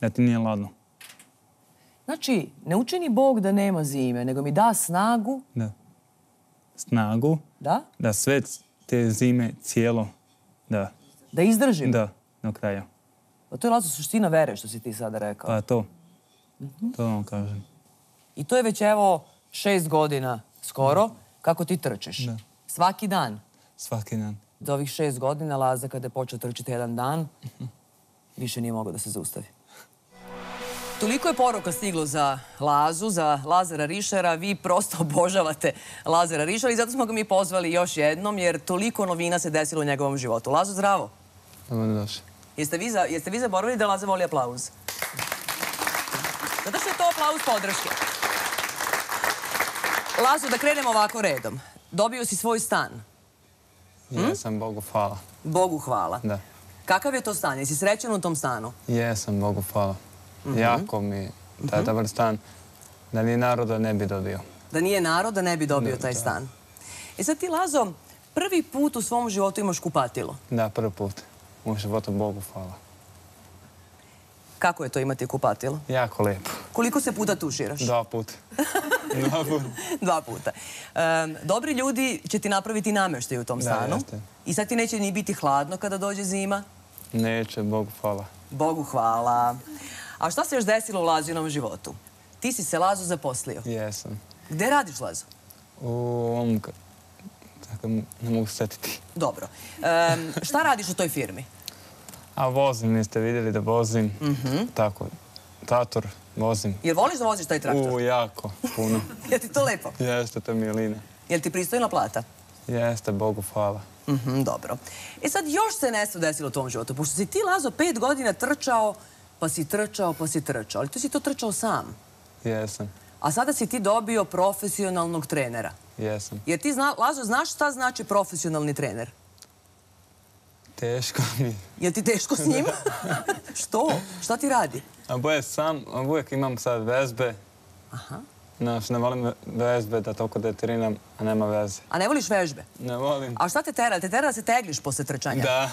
da ti nije ladno. Znači, ne učini Bog da nema zime, nego mi da snagu. Da. Snagu. Da? Da sve te zime cijelo, da. Da izdržim? Da, do kraja. Pa to je Lazo suština vere, što si ti sada rekao. Pa to. Mhm. To vam kažem. I to je već evo šest godina skoro kako ti trčeš. Da. Svaki dan. Svaki dan. Za ovih šest godina Laza kada je počeo trčiti jedan dan, više nije mogao da se zaustavi. Toliko je poruka stiglo za Lazu, za Lazara Rišara. Vi prosto obožavate Lazara Rišara i zato smo ga mi pozvali još jednom, jer toliko novina se desilo u njegovom životu. Lazo, zdravo. Dobro došli. Jeste vi, za, jeste vi zaboravili da Laza voli aplauz? Zato što je to aplauz podrške. Lazo, da krenemo ovako redom. Dobio si svoj stan. Jesam, Bogu hvala. Bogu hvala. Da. Kakav je to stan? Jesi srećan u tom stanu? Jesam, Bogu hvala. Mhm. Jako mi taj dobar stan. Da ni naroda ne bi dobio. Da nije naroda, ne bi dobio Da, taj da. stan. E sad ti, Lazo, prvi put u svom životu imaš kupatilo. Da, prvi put. U životu Bogu hvala. Kako je to imati kupatilo? Jako lepo. Koliko se puta tuširaš? Dva puta. Dva puta. Dva puta. Dobri ljudi će ti napraviti namještaj u tom Da, stanu. jeste. I sad ti neće ni biti hladno kada dođe zima. Neće, Bogu hvala. Bogu hvala. A šta se još desilo u Lazinom životu? Ti si se Lazo zaposlio. Jesam. Gde radiš Lazo? U ovom... Tako, ne mogu se setiti. Dobro. Em, šta radiš u toj firmi? A vozim, niste vidjeli da vozim. Mhm. Tako, tator, vozim. Jel voliš da voziš taj traktor? U, jako, puno. Jel ti to lepo? Jeste, to mi je Lina. Jel ti pristojna plata? Jeste, Bogu hvala. Mhm, dobro. E sad još se nešto desilo u tom životu. Pošto si ti, Lazo, pet godina trčao, pa si trčao, pa si trčao. Ali tu si to trčao sam. Jesam, A sada si ti dobio profesionalnog trenera. jesam. Jer ti, zna, Lazo, znaš šta znači profesionalni trener? Teško mi. Jel ti teško s njim? Što? Šta ti radi? Boje sam, uvijek imam sad vezbe. Aha. Znaš, ne volim vezbe da toliko da treniram, a nema veze. A ne voliš vežbe? Ne volim. A šta te tera? Te tera da se tegliš posle trčanja? Da,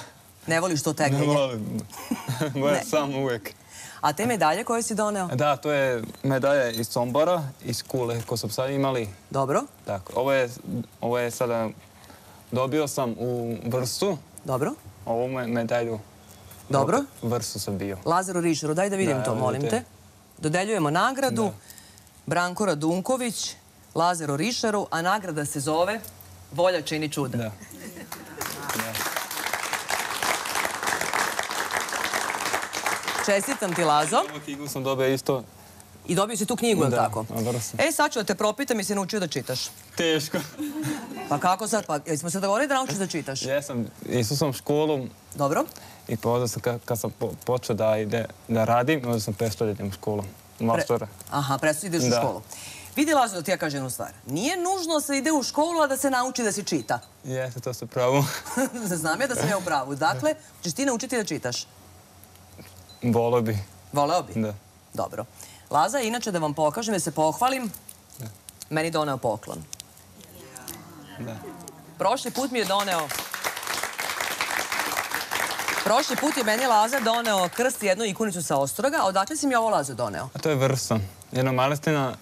Ne voliš to ne tegljenje? volim. Boje Ne. sam uvijek. A te medalje koje si doneo? Da, to je medalja iz Sombora, iz Kule, ko su sad imali. Dobro. Tako, ovo je, ovo je sada, dobio sam u Vrsu. Dobro. Ovu me- medalju. Dobro. U Vrsu sam bio. Lazaru Rišeru, daj da vidim Da, to, molim vidite. te. Dodeljujemo nagradu Branko Radunković, Lazaru Rišeru, a nagrada se zove Volja čini čuda. Da. Čestitam ti, Lazo. Ovu knjigu sam dobio isto. I dobio si tu knjigu, je li Da, tako? na Vrsu. E, sad ću da te propitam i si naučio da čitaš. Teško. Pa kako sad? Pa, jesmo se dogovorili da naučiš da čitaš? Jesam, išao sam u školu. Dobro. I pozao sam kad, sam po, počeo da, ide, da radim, onda sam prestao da idem u školu. Maštora. Aha, presto ideš u Da. školu. Vidi, Lazo, da ti ja kažem jednu stvar. Nije nužno da se ide u školu, a da se nauči da se čita. Jeste, to se pravo. Znam ja da sam ja u pravu. Dakle, ćeš ti naučiti da čitaš. Volio bi. Voleo bi? Da. Dobro. Laza, inače da vam pokažem, da se pohvalim, meni doneo poklon. Da. Prošli put mi je doneo... Prošli put je meni Laza doneo krst i jednu ikonicu sa Ostroga, odakle si mi ovo Lazo doneo? A to je Vrsa. Jedna malestina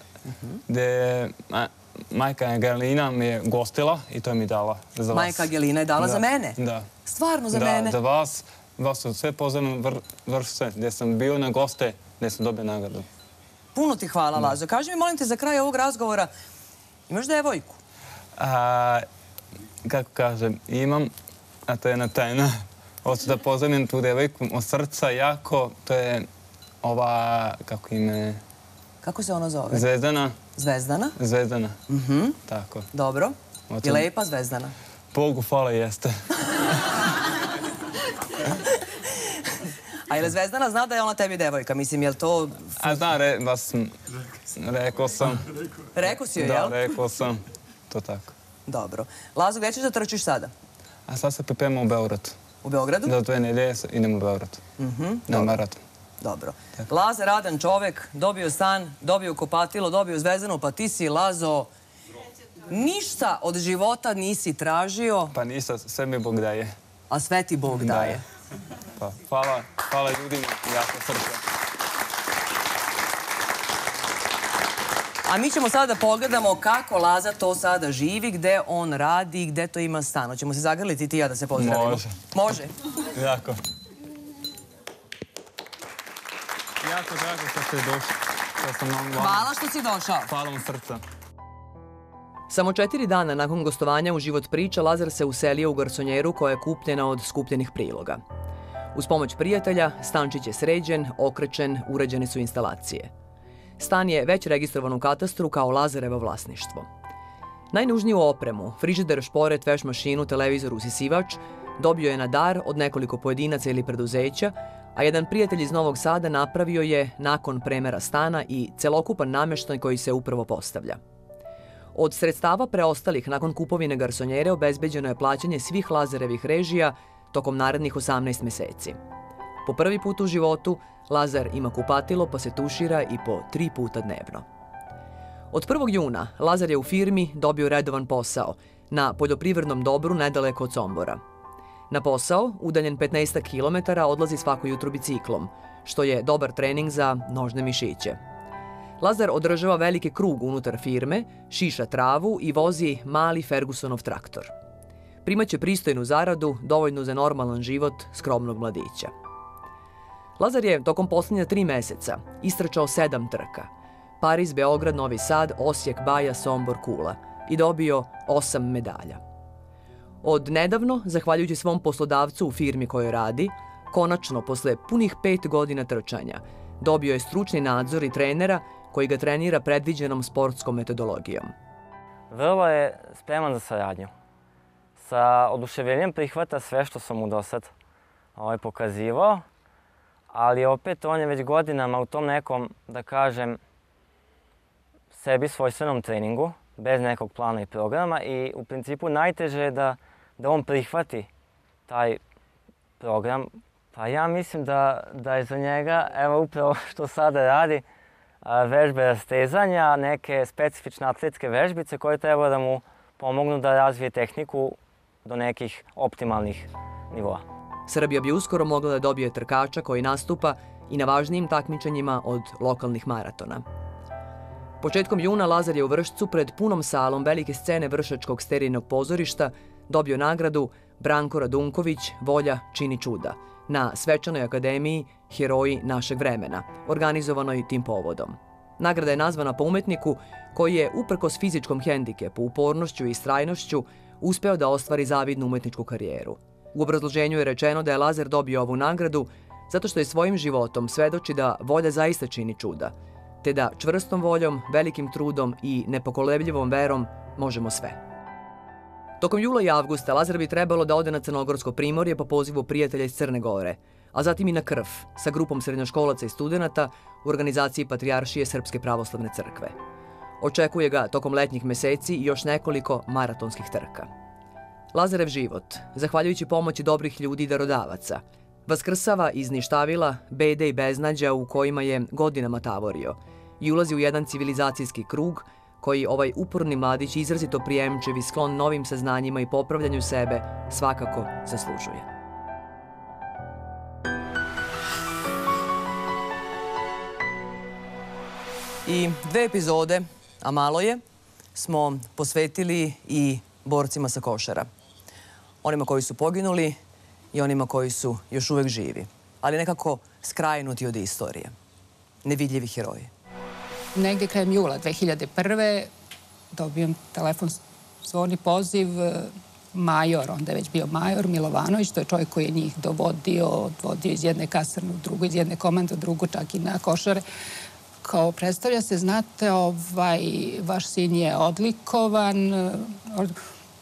gdje je ma- majka Angelina mi je gostila i to je mi dala za vas. Majka Angelina je dala Da, za mene? Da. Stvarno za da, mene? za vas. Vas su sve pozivno vr, Vrse, gdje sam bio na goste, gdje sam dobio nagradu. Puno ti hvala, Lazo. Kaži mi, molim te, za kraj ovog razgovora, imaš devojku? A, kako kažem, imam, a to je jedna tajna. Hoću da pozdravim tu devojku od srca jako, to je ova, kako ime, Kako se ona zove? Zvezdana. Zvezdana? Zvezdana. Mhm. Tako. Dobro. I lepa Zvezdana. Bogu hvala jeste. A je li Zvezdana zna da je ona tebi devojka? Mislim, je li to... A da, re, vas sam, rekao sam. Rekao si joj, Da, jel? rekao sam. To tako. Dobro. Lazo, gdje ćeš da trčiš sada? A sad se pripremam u Beograd. U Beogradu? Za dve nedelje idem u Beograd. Mhm. Na maraton. Dobro. Laza, radan čovek, dobio stan, dobio kopatilo, dobio zvezdanu, pa ti si, Lazo, ništa od života nisi tražio, Pa ništa, sve mi Bog daje. a sve ti Bog daje. Pa, hvala, hvala ljudima, jako srce. A mi ćemo sada da pogledamo kako Laza to sada živi, gde on radi, gde to ima stan. Hoćemo se zagrliti ti i ja da se pozdravimo. Može. Može. Jako. Jako drago što ste došli. Hvala što si došao. Hvala vam srca. Samo četiri dana nakon gostovanja u Život priča, Lazar se uselio u garsonjeru koja je kupljena od skupljenih priloga. Uz pomoć prijatelja, stančić je sređen, okrečen, uređene su instalacije. Stan je već registrovan u katastru kao Lazarevo vlasništvo. Najnužniju opremu, frižider, šporet, veš mašinu, televizor, usisivač, dobio je na dar od nekoliko pojedinaca ili preduzeća, a jedan prijatelj iz Novog Sada napravio je nakon premera stana i celokupan nameštaj koji se upravo postavlja. Od sredstava preostalih nakon kupovine garsonjere obezbeđeno je plaćanje svih Lazarevih režija tokom narednih 18 meseci. Po prvi put u životu Lazar ima kupatilo pa se tušira i po tri puta dnevno. Od 1. juna Lazar je u firmi dobio redovan posao na poljoprivrednom dobru nedaleko od Sombora. Na posao, udaljen 15 km, odlazi svako jutro biciklom, što je dobar trening za nožne mišiće. Lazar održava veliki krug unutar firme, šiša travu i vozi mali Fergusonov traktor. Primaće pristojnu zaradu, dovoljnu za normalan život skromnog mladića. Lazar je tokom poslednja tri meseca istračao sedam trka. Pariz, Beograd, Novi Sad, Osijek, Baja, Sombor, Kula i dobio osam medalja. Od nedavno, zahvaljujući svom poslodavcu u firmi kojoj radi, konačno, posle punih pet godina trčanja, dobio je stručni nadzor i trenera koji ga trenira predviđenom sportskom metodologijom. Vrlo je spreman za saradnju. Sa oduševljenjem prihvata sve što sam mu do sad ovaj, pokazivao, ali opet on je već godinama u tom nekom, da kažem, sebi svojstvenom treningu, bez nekog plana i programa i u principu najteže je da, da on prihvati taj program. Pa ja mislim da, da je za njega, evo upravo što sada radi, vežbe rastezanja, neke specifične atletske vežbice koje treba da mu pomognu da razvije tehniku do nekih optimalnih nivoa. Srbija bi uskoro mogla da dobije trkača koji nastupa i na važnijim takmičenjima od lokalnih maratona. Početkom juna Lazar je u Vršcu pred punom salom velike scene Vršačkog sterijnog pozorišta dobio nagradu Branko Radunković Volja čini čuda na Svečanoj akademiji Heroji našeg vremena, organizovanoj tim povodom. Nagrada je nazvana po umetniku koji je, uprkos fizičkom hendikepu, upornošću i strajnošću, uspeo da ostvari zavidnu umetničku karijeru. U obrazloženju je rečeno da je Lazar dobio ovu nagradu zato što je svojim životom svedoči da volja zaista čini čuda, te da čvrstom voljom, velikim trudom i nepokolebljivom verom možemo sve. Tokom jula i avgusta Lazar bi trebalo da ode na Crnogorsko primorje po pozivu prijatelja iz Crne Gore, a zatim i na krv sa grupom srednjoškolaca i studenta u organizaciji Patrijaršije Srpske pravoslavne crkve. Očekuje ga tokom letnjih meseci još nekoliko maratonskih trka. Lazarev život, zahvaljujući pomoći dobrih ljudi i darodavaca, vaskrsava iz ništavila, bede i beznađa u kojima je godinama tavorio i ulazi u jedan civilizacijski krug koji ovaj uporni mladić izrazito prijemčiv i sklon novim saznanjima i popravljanju sebe svakako zaslužuje. I dve epizode, a malo je, smo posvetili i borcima sa košara. Onima koji su poginuli i onima koji su još uvek živi, ali nekako skrajnuti od istorije. Nevidljivi heroji negde krajem jula 2001. dobijem telefon zvoni poziv e, major, onda je već bio major Milovanović, to je čovjek koji je njih dovodio, odvodio iz jedne kasarne u drugu, iz jedne komande u drugu, čak i na košare. Kao predstavlja se, znate, ovaj, vaš sin je odlikovan, e,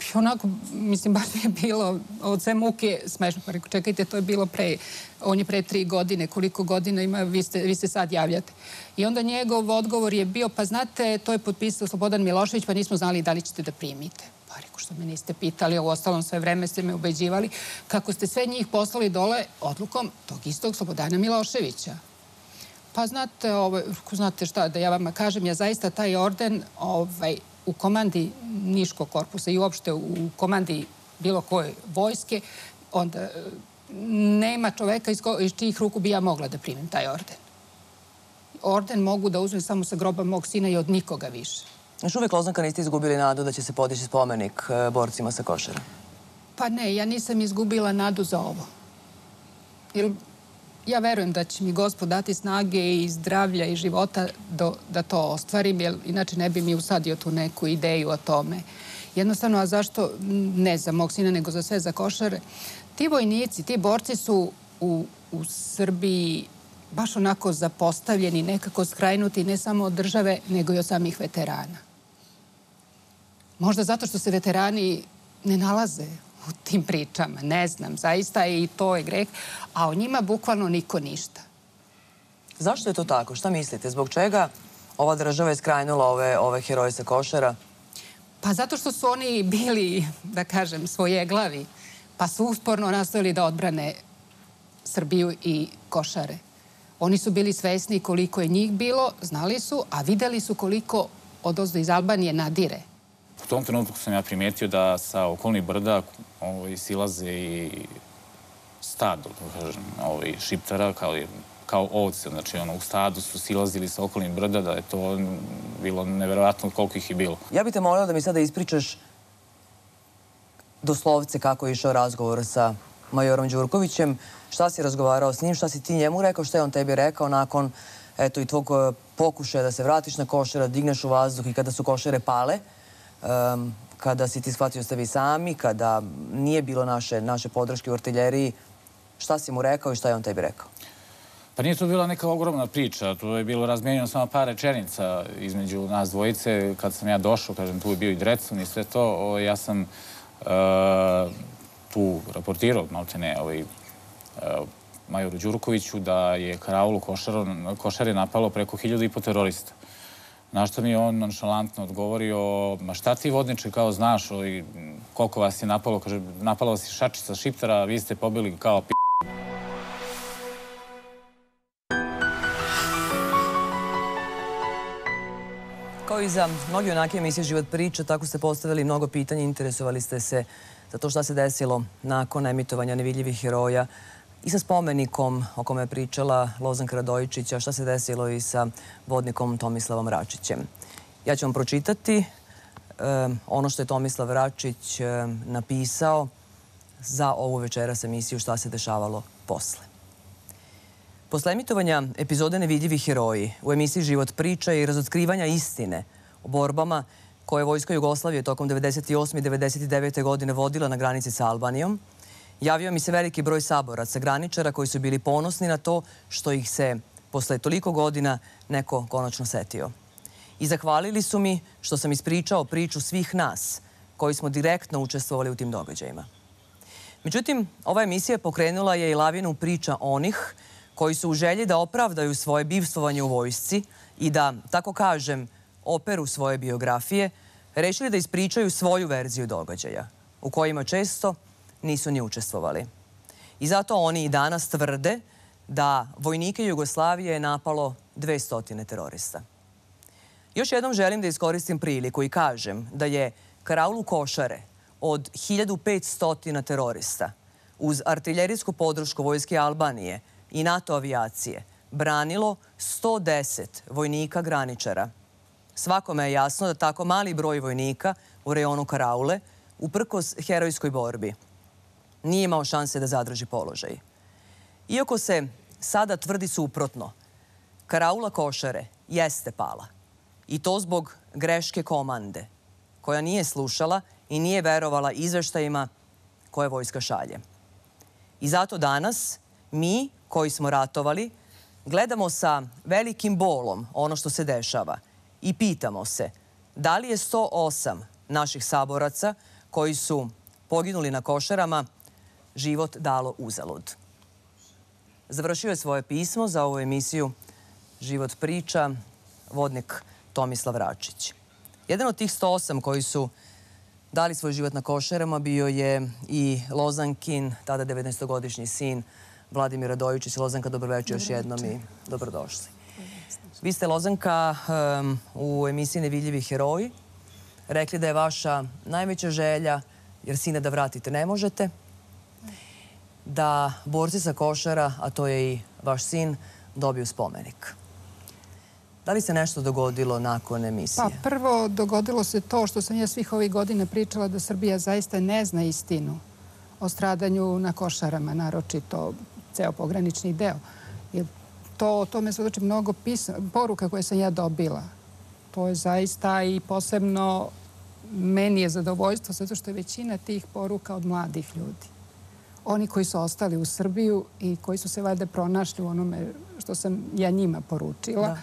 I onako, mislim, baš mi je bilo od sve muke smešno. Pa rekao, čekajte, to je bilo pre, on je pre tri godine, koliko godina ima, vi, ste, vi se sad javljate. I onda njegov odgovor je bio, pa znate, to je potpisao Slobodan Milošević, pa nismo znali da li ćete da primite. Pa rekao, što me niste pitali, a u ostalom sve vreme ste me ubeđivali, kako ste sve njih poslali dole odlukom tog istog Slobodana Miloševića. Pa znate, ovaj, znate šta da ja vama kažem, ja zaista taj orden ovaj, u komandi Niškog korpusa i uopšte u komandi bilo koje vojske, onda e, nema čoveka iz, čijih ruku bi ja mogla da primim taj orden. Orden mogu da uzmem samo sa groba mog sina i od nikoga više. Još uvek Lozanka niste izgubili nadu da će se podići spomenik e, borcima sa košara? Pa ne, ja nisam izgubila nadu za ovo. Jer ja verujem da će mi gospod dati snage i zdravlja i života do, da to ostvarim, jer inače ne bi mi usadio tu neku ideju o tome. Jednostavno, a zašto, ne za mog sina, nego za sve za košare, ti vojnici, ti borci su u, u Srbiji baš onako zapostavljeni, nekako skrajnuti ne samo od države, nego i od samih veterana. Možda zato što se veterani ne nalaze u tim pričama. Ne znam, zaista i to je greh, a o njima bukvalno niko ništa. Zašto je to tako? Šta mislite? Zbog čega ova država je skrajnula ove, ove heroje sa košara? Pa zato što su oni bili, da kažem, svoje glavi, pa su usporno nastojali da odbrane Srbiju i košare. Oni su bili svesni koliko je njih bilo, znali su, a videli su koliko odozdo iz Albanije nadire. U tom trenutku sam ja primetio da sa okolnih brda ovaj, silaze i stado, da kažem, ovaj, šiptara, kao, kao ovce. Znači, ono, u stadu su silazili sa okolnih brda, da je to bilo neverovatno koliko ih je bilo. Ja bih te molila da mi sada ispričaš doslovce kako je išao razgovor sa majorom Đurkovićem. Šta si razgovarao s njim, šta si ti njemu rekao, šta je on tebi rekao nakon eto, i tvog eh, pokušaja da se vratiš na košera, digneš u vazduh i kada su košere pale, um, kada si ti shvatio da ste vi sami, kada nije bilo naše, naše podrške u artiljeriji, šta si mu rekao i šta je on tebi rekao? Pa nije to bila neka ogromna priča, to je bilo razmijenjeno samo par rečenica između nas dvojice. Kad sam ja došao, kažem, tu je bio i Drecun i sve to, o, ja sam uh, tu raportirao, malte ne, ovaj, uh, majoru Đurkoviću da je Karaulu košar, košar je napalo preko hiljada i po terorista. Na što mi je on nonšalantno odgovorio, ma šta ti vodniče kao znaš, ovaj, koliko vas je napalo, kaže, napala vas je šačica šiptara, vi ste pobili kao p***. Kao i za mnogi onake emisije Život priča, tako ste postavili mnogo pitanja, interesovali ste se za to šta se desilo nakon emitovanja nevidljivih heroja i sa spomenikom o kome je pričala Lozanka Radojičića, šta se desilo i sa vodnikom Tomislavom Račićem. Ja ću vam pročitati ono što je Tomislav Račić napisao za ovu večeras emisiju šta se dešavalo posle. Posle emitovanja epizode Nevidljivi heroji u emisiji Život priča i razotkrivanja istine o borbama koje je Vojska Jugoslavije tokom 98. i 99. godine vodila na granici sa Albanijom, javio mi se veliki broj saboraca, graničara koji su bili ponosni na to što ih se posle toliko godina neko konačno setio. I zahvalili su mi što sam ispričao priču svih nas koji smo direktno učestvovali u tim događajima. Međutim, ova emisija pokrenula je i lavinu priča onih koji su u želji da opravdaju svoje bivstvovanje u vojsci i da, tako kažem, operu svoje biografije, rešili da ispričaju svoju verziju događaja, u kojima često nisu ni učestvovali. I zato oni i danas tvrde da vojnike Jugoslavije je napalo 200 terorista. Još jednom želim da iskoristim priliku i kažem da je Karaulu Košare od 1500 terorista uz artiljerijsku podršku Vojske Albanije i NATO avijacije branilo 110 vojnika graničara. Svakome je jasno da tako mali broj vojnika u rejonu Karaule, uprkos herojskoj borbi, nije imao šanse da zadrži položaj. Iako se sada tvrdi suprotno, Karaula Košare jeste pala. I to zbog greške komande, koja nije slušala i nije verovala izveštajima koje vojska šalje. I zato danas mi, koji smo ratovali, gledamo sa velikim bolom ono što se dešava i pitamo se da li je 108 naših saboraca koji su poginuli na košarama život dalo uzalud. Završio je svoje pismo za ovu emisiju Život priča, vodnik Tomislav Račić. Jedan od tih 108 koji su dali svoj život na košarama bio je i Lozankin, tada 19-godišnji sin Vladimir Radojičić. Lozanka, dobroveče još jednom i dobrodošli. Vi ste, Lozanka, um, u emisiji Nevidljivi heroji rekli da je vaša najveća želja, jer sina da vratite ne možete, da borci sa košara, a to je i vaš sin, dobiju spomenik. Da li se nešto dogodilo nakon emisije? Pa prvo dogodilo se to što sam ja svih ovih godina pričala da Srbija zaista ne zna istinu o stradanju na košarama, naročito ceo pogranični deo. Jer to, o tome svedoči mnogo pisa, poruka koje sam ja dobila. To je zaista i posebno meni je zadovoljstvo zato što je većina tih poruka od mladih ljudi. Oni koji su ostali u Srbiju i koji su se valjda pronašli u onome što sam ja njima poručila. Da.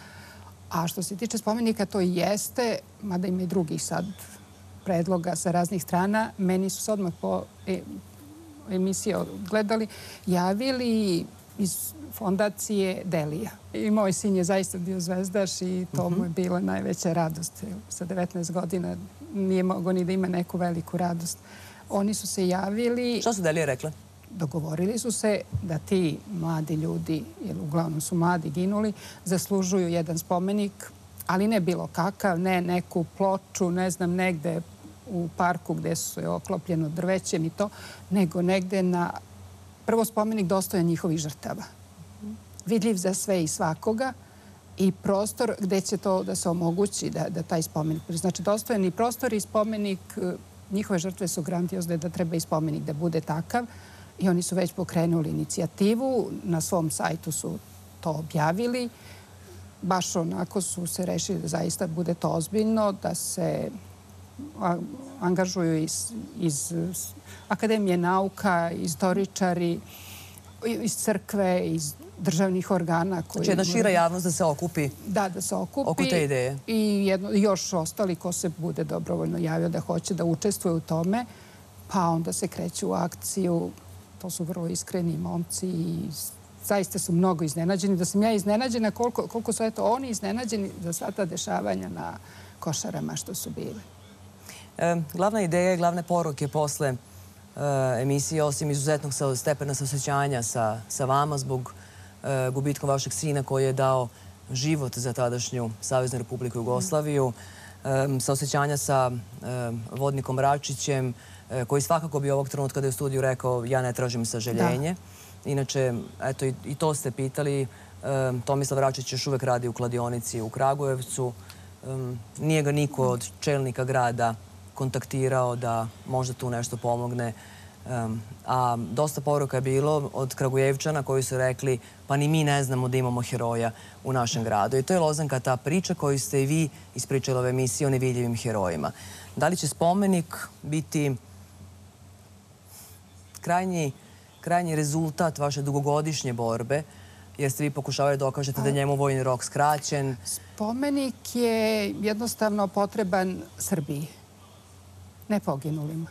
A što se tiče spomenika, to jeste, mada ima i drugih sad predloga sa raznih strana, meni su se odmah po e, emisije gledali, javili iz fondacije Delija. I moj sin je zaista bio zvezdaš i to mu je bila najveća radost. Sa 19 godina nije mogo ni da ima neku veliku radost. Oni su se javili... Šta su Delije rekle? Dogovorili su se da ti mladi ljudi, jer uglavnom su mladi ginuli, zaslužuju jedan spomenik, ali ne bilo kakav, ne neku ploču, ne znam, negde u parku gde su je oklopljeno drvećem i to, nego negde na prvo spomenik dostojan njihovih žrtava. Vidljiv za sve i svakoga i prostor gde će to da se omogući da, da taj spomenik. Znači, dostojan i prostor i spomenik, e, njihove žrtve su grandiozne da treba i spomenik da bude takav i oni su već pokrenuli inicijativu, na svom sajtu su to objavili. Baš onako su se rešili da zaista bude to ozbiljno, da se angažuju iz, iz Akademije nauka, istoričari, iz crkve, iz državnih organa. Koji znači jedna šira javnost da se okupi Da, da se okupi. oko te ideje. I jedno, još ostali ko se bude dobrovoljno javio da hoće da učestvuje u tome, pa onda se kreću u akciju. To su vrlo iskreni momci i zaista su mnogo iznenađeni. Da sam ja iznenađena koliko, koliko su eto, oni iznenađeni za sva ta dešavanja na košarama što su bile. E, glavna ideja i glavne poruke posle e, emisije, osim izuzetnog stepena saosećanja sa, sa vama zbog e, gubitkom vašeg sina koji je dao život za tadašnju Saveznu Republiku Jugoslaviju, e, saosećanja sa e, vodnikom Račićem, koji svakako bi ovog trenutka da je u studiju rekao ja ne tražim saželjenje. Da. Inače, eto, i, i to ste pitali. E, Tomislav Račić još uvek radi u kladionici u Kragujevcu. E, nije ga niko od čelnika grada kontaktirao da možda tu nešto pomogne. A dosta poruka je bilo od Kragujevčana koji su rekli pa ni mi ne znamo da imamo heroja u našem gradu. I to je Lozanka ta priča koju ste i vi ispričali ove emisije o nevidljivim herojima. Da li će spomenik biti krajnji, krajnji rezultat vaše dugogodišnje borbe jer vi pokušavali da dokažete da njemu vojni rok skraćen? Spomenik je jednostavno potreban Srbiji ne poginulima.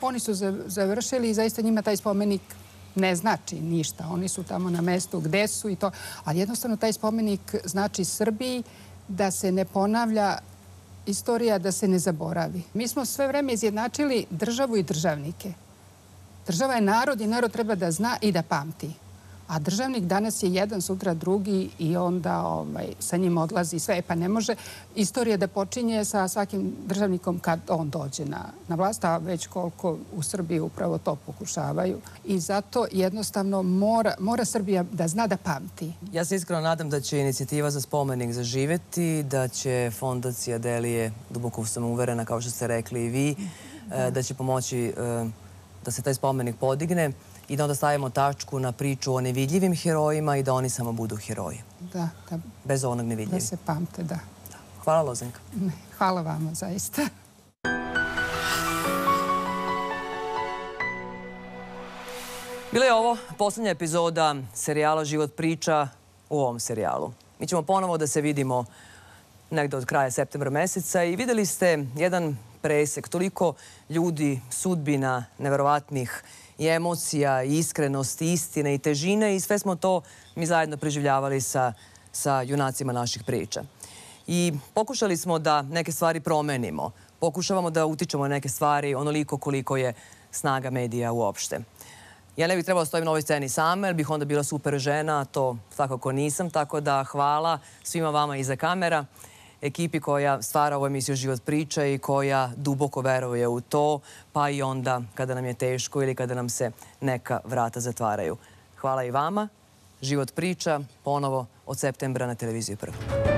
Oni su završili i zaista njima taj spomenik ne znači ništa. Oni su tamo na mestu gde su i to. Ali jednostavno taj spomenik znači Srbiji da se ne ponavlja istorija, da se ne zaboravi. Mi smo sve vreme izjednačili državu i državnike. Država je narod i narod treba da zna i da pamti. A državnik danas je jedan, sutra drugi i onda ovaj, sa njim odlazi sve. Pa ne može istorija da počinje sa svakim državnikom kad on dođe na, na vlast, a već koliko u Srbiji upravo to pokušavaju. I zato jednostavno mora, mora Srbija da zna da pamti. Ja se iskreno nadam da će inicijativa za spomenik zaživeti, da će fondacija Delije, duboko sam uverena, kao što ste rekli i vi, da, da će pomoći e, da se taj spomenik podigne i da onda stavimo tačku na priču o nevidljivim herojima i da oni samo budu heroji. Da, da. Bez onog nevidljivih. Da se pamte, da. da. Hvala Lozenka. Hvala vama, zaista. Bila je ovo poslednja epizoda serijala Život priča u ovom serijalu. Mi ćemo ponovo da se vidimo negde od kraja septembra meseca i videli ste jedan presek, toliko ljudi, sudbina, neverovatnih i emocija, i iskrenost, i istine, i težine i sve smo to mi zajedno preživljavali sa, sa junacima naših priča. I pokušali smo da neke stvari promenimo. Pokušavamo da utičemo na neke stvari onoliko koliko je snaga medija uopšte. Ja ne bih trebala da stojim na ovoj sceni sama, jer bih onda bila super žena, a to svakako nisam, tako da hvala svima vama iza kamera ekipi koja stvara ovu emisiju Život priča i koja duboko veruje u to, pa i onda kada nam je teško ili kada nam se neka vrata zatvaraju. Hvala i vama. Život priča ponovo od septembra na televiziju prvo.